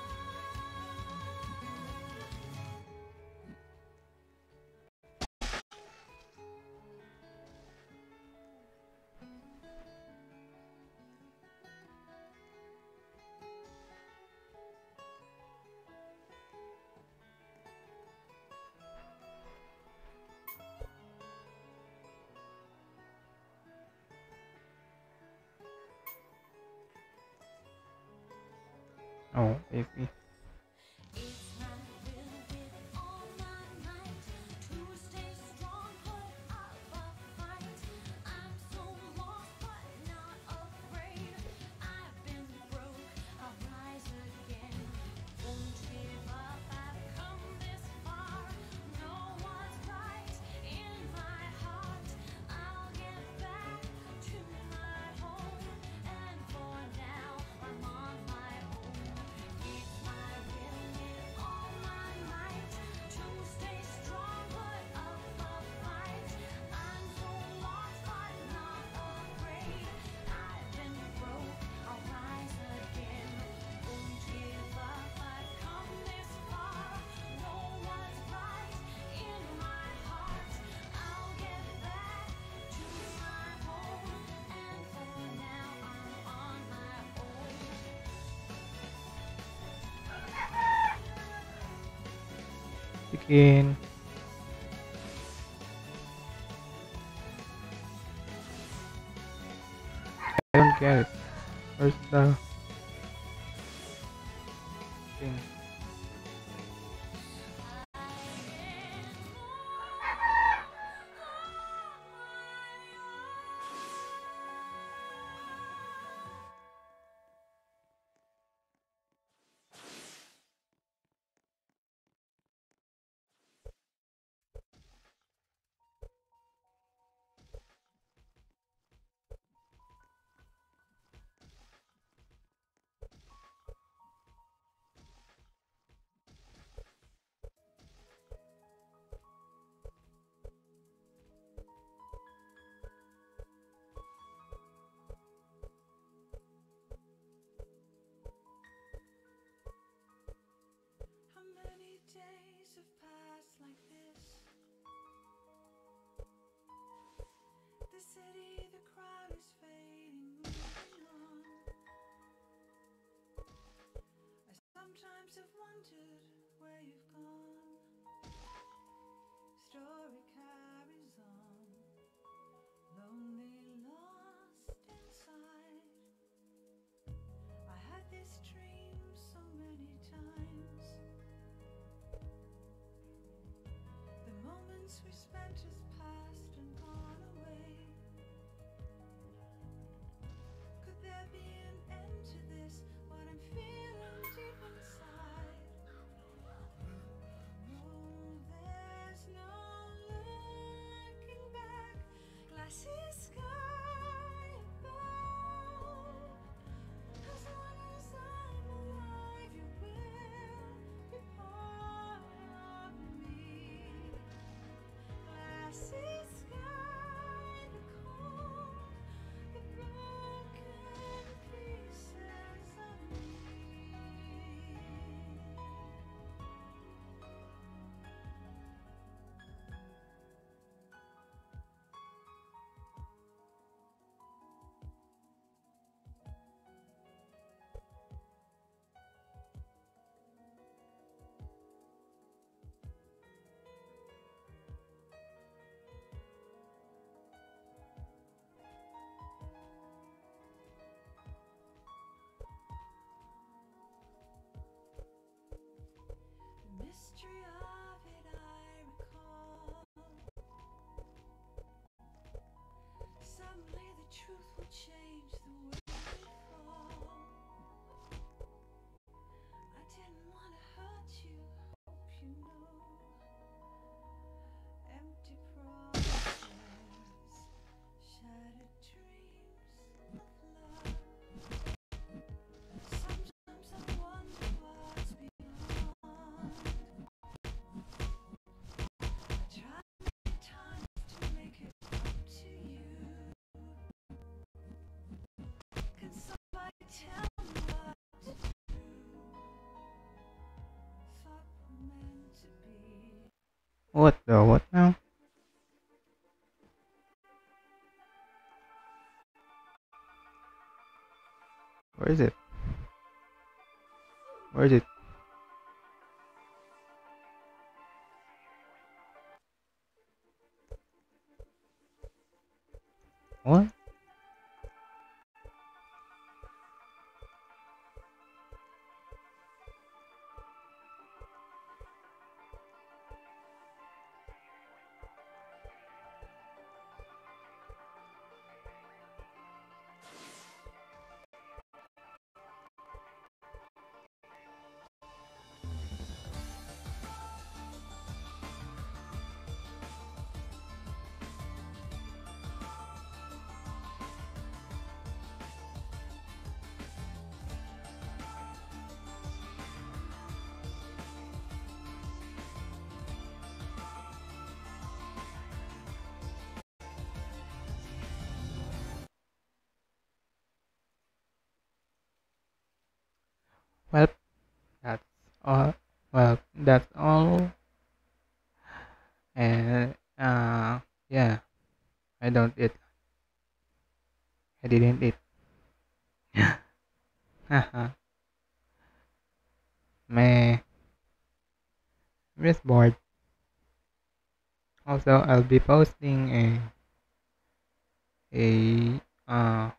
in I don't get it. Where's the Patreon. What the what don't eat. I didn't eat. Haha. Meh. I'm just bored. Also, I'll be posting a a uh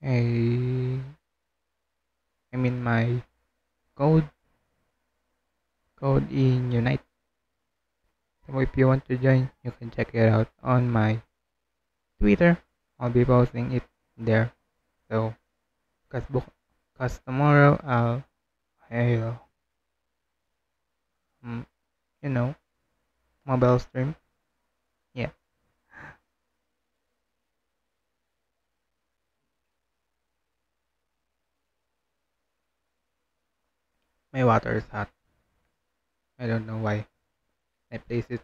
a I mean my code code in Unite. If you want to join, you can check it out on my Twitter. I'll be posting it there. So, cause book, cause tomorrow I'll, I'll, um, you know, mobile stream. Yeah. My water is hot. I don't know why. I place it.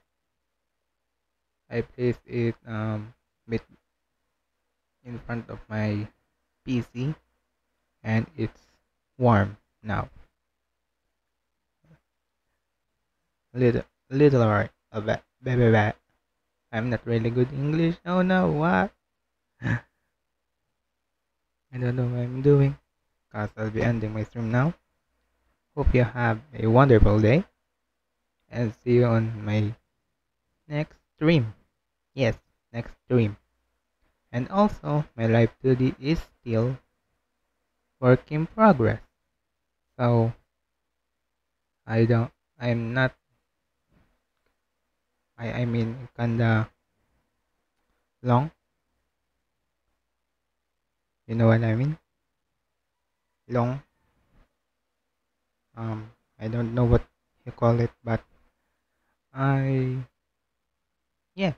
I place it um bit in front of my PC, and it's warm now. Little, little right. A bit. I'm not really good English. Oh no, what? I don't know what I'm doing. Cause I'll be ending my stream now. Hope you have a wonderful day. And see you on my next stream. Yes, next stream. And also, my live 2D is still work in progress. So, I don't, I'm not, I, I mean, kinda long. You know what I mean? Long. Um, I don't know what you call it, but I, yeah,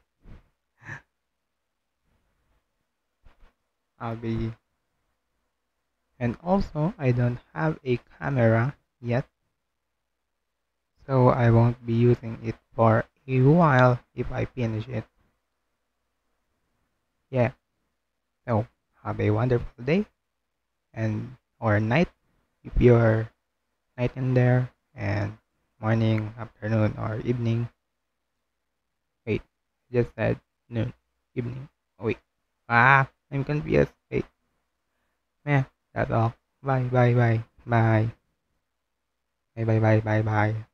I'll be, and also I don't have a camera yet, so I won't be using it for a while if I finish it. Yeah, so have a wonderful day and or night if you're night in there and morning, afternoon, or evening. Wait, just said noon, evening. Oh, wait. Ah, I'm confused. Wait. Yeah, that's all. Bye, bye, bye, bye. Bye, bye, bye, bye, bye.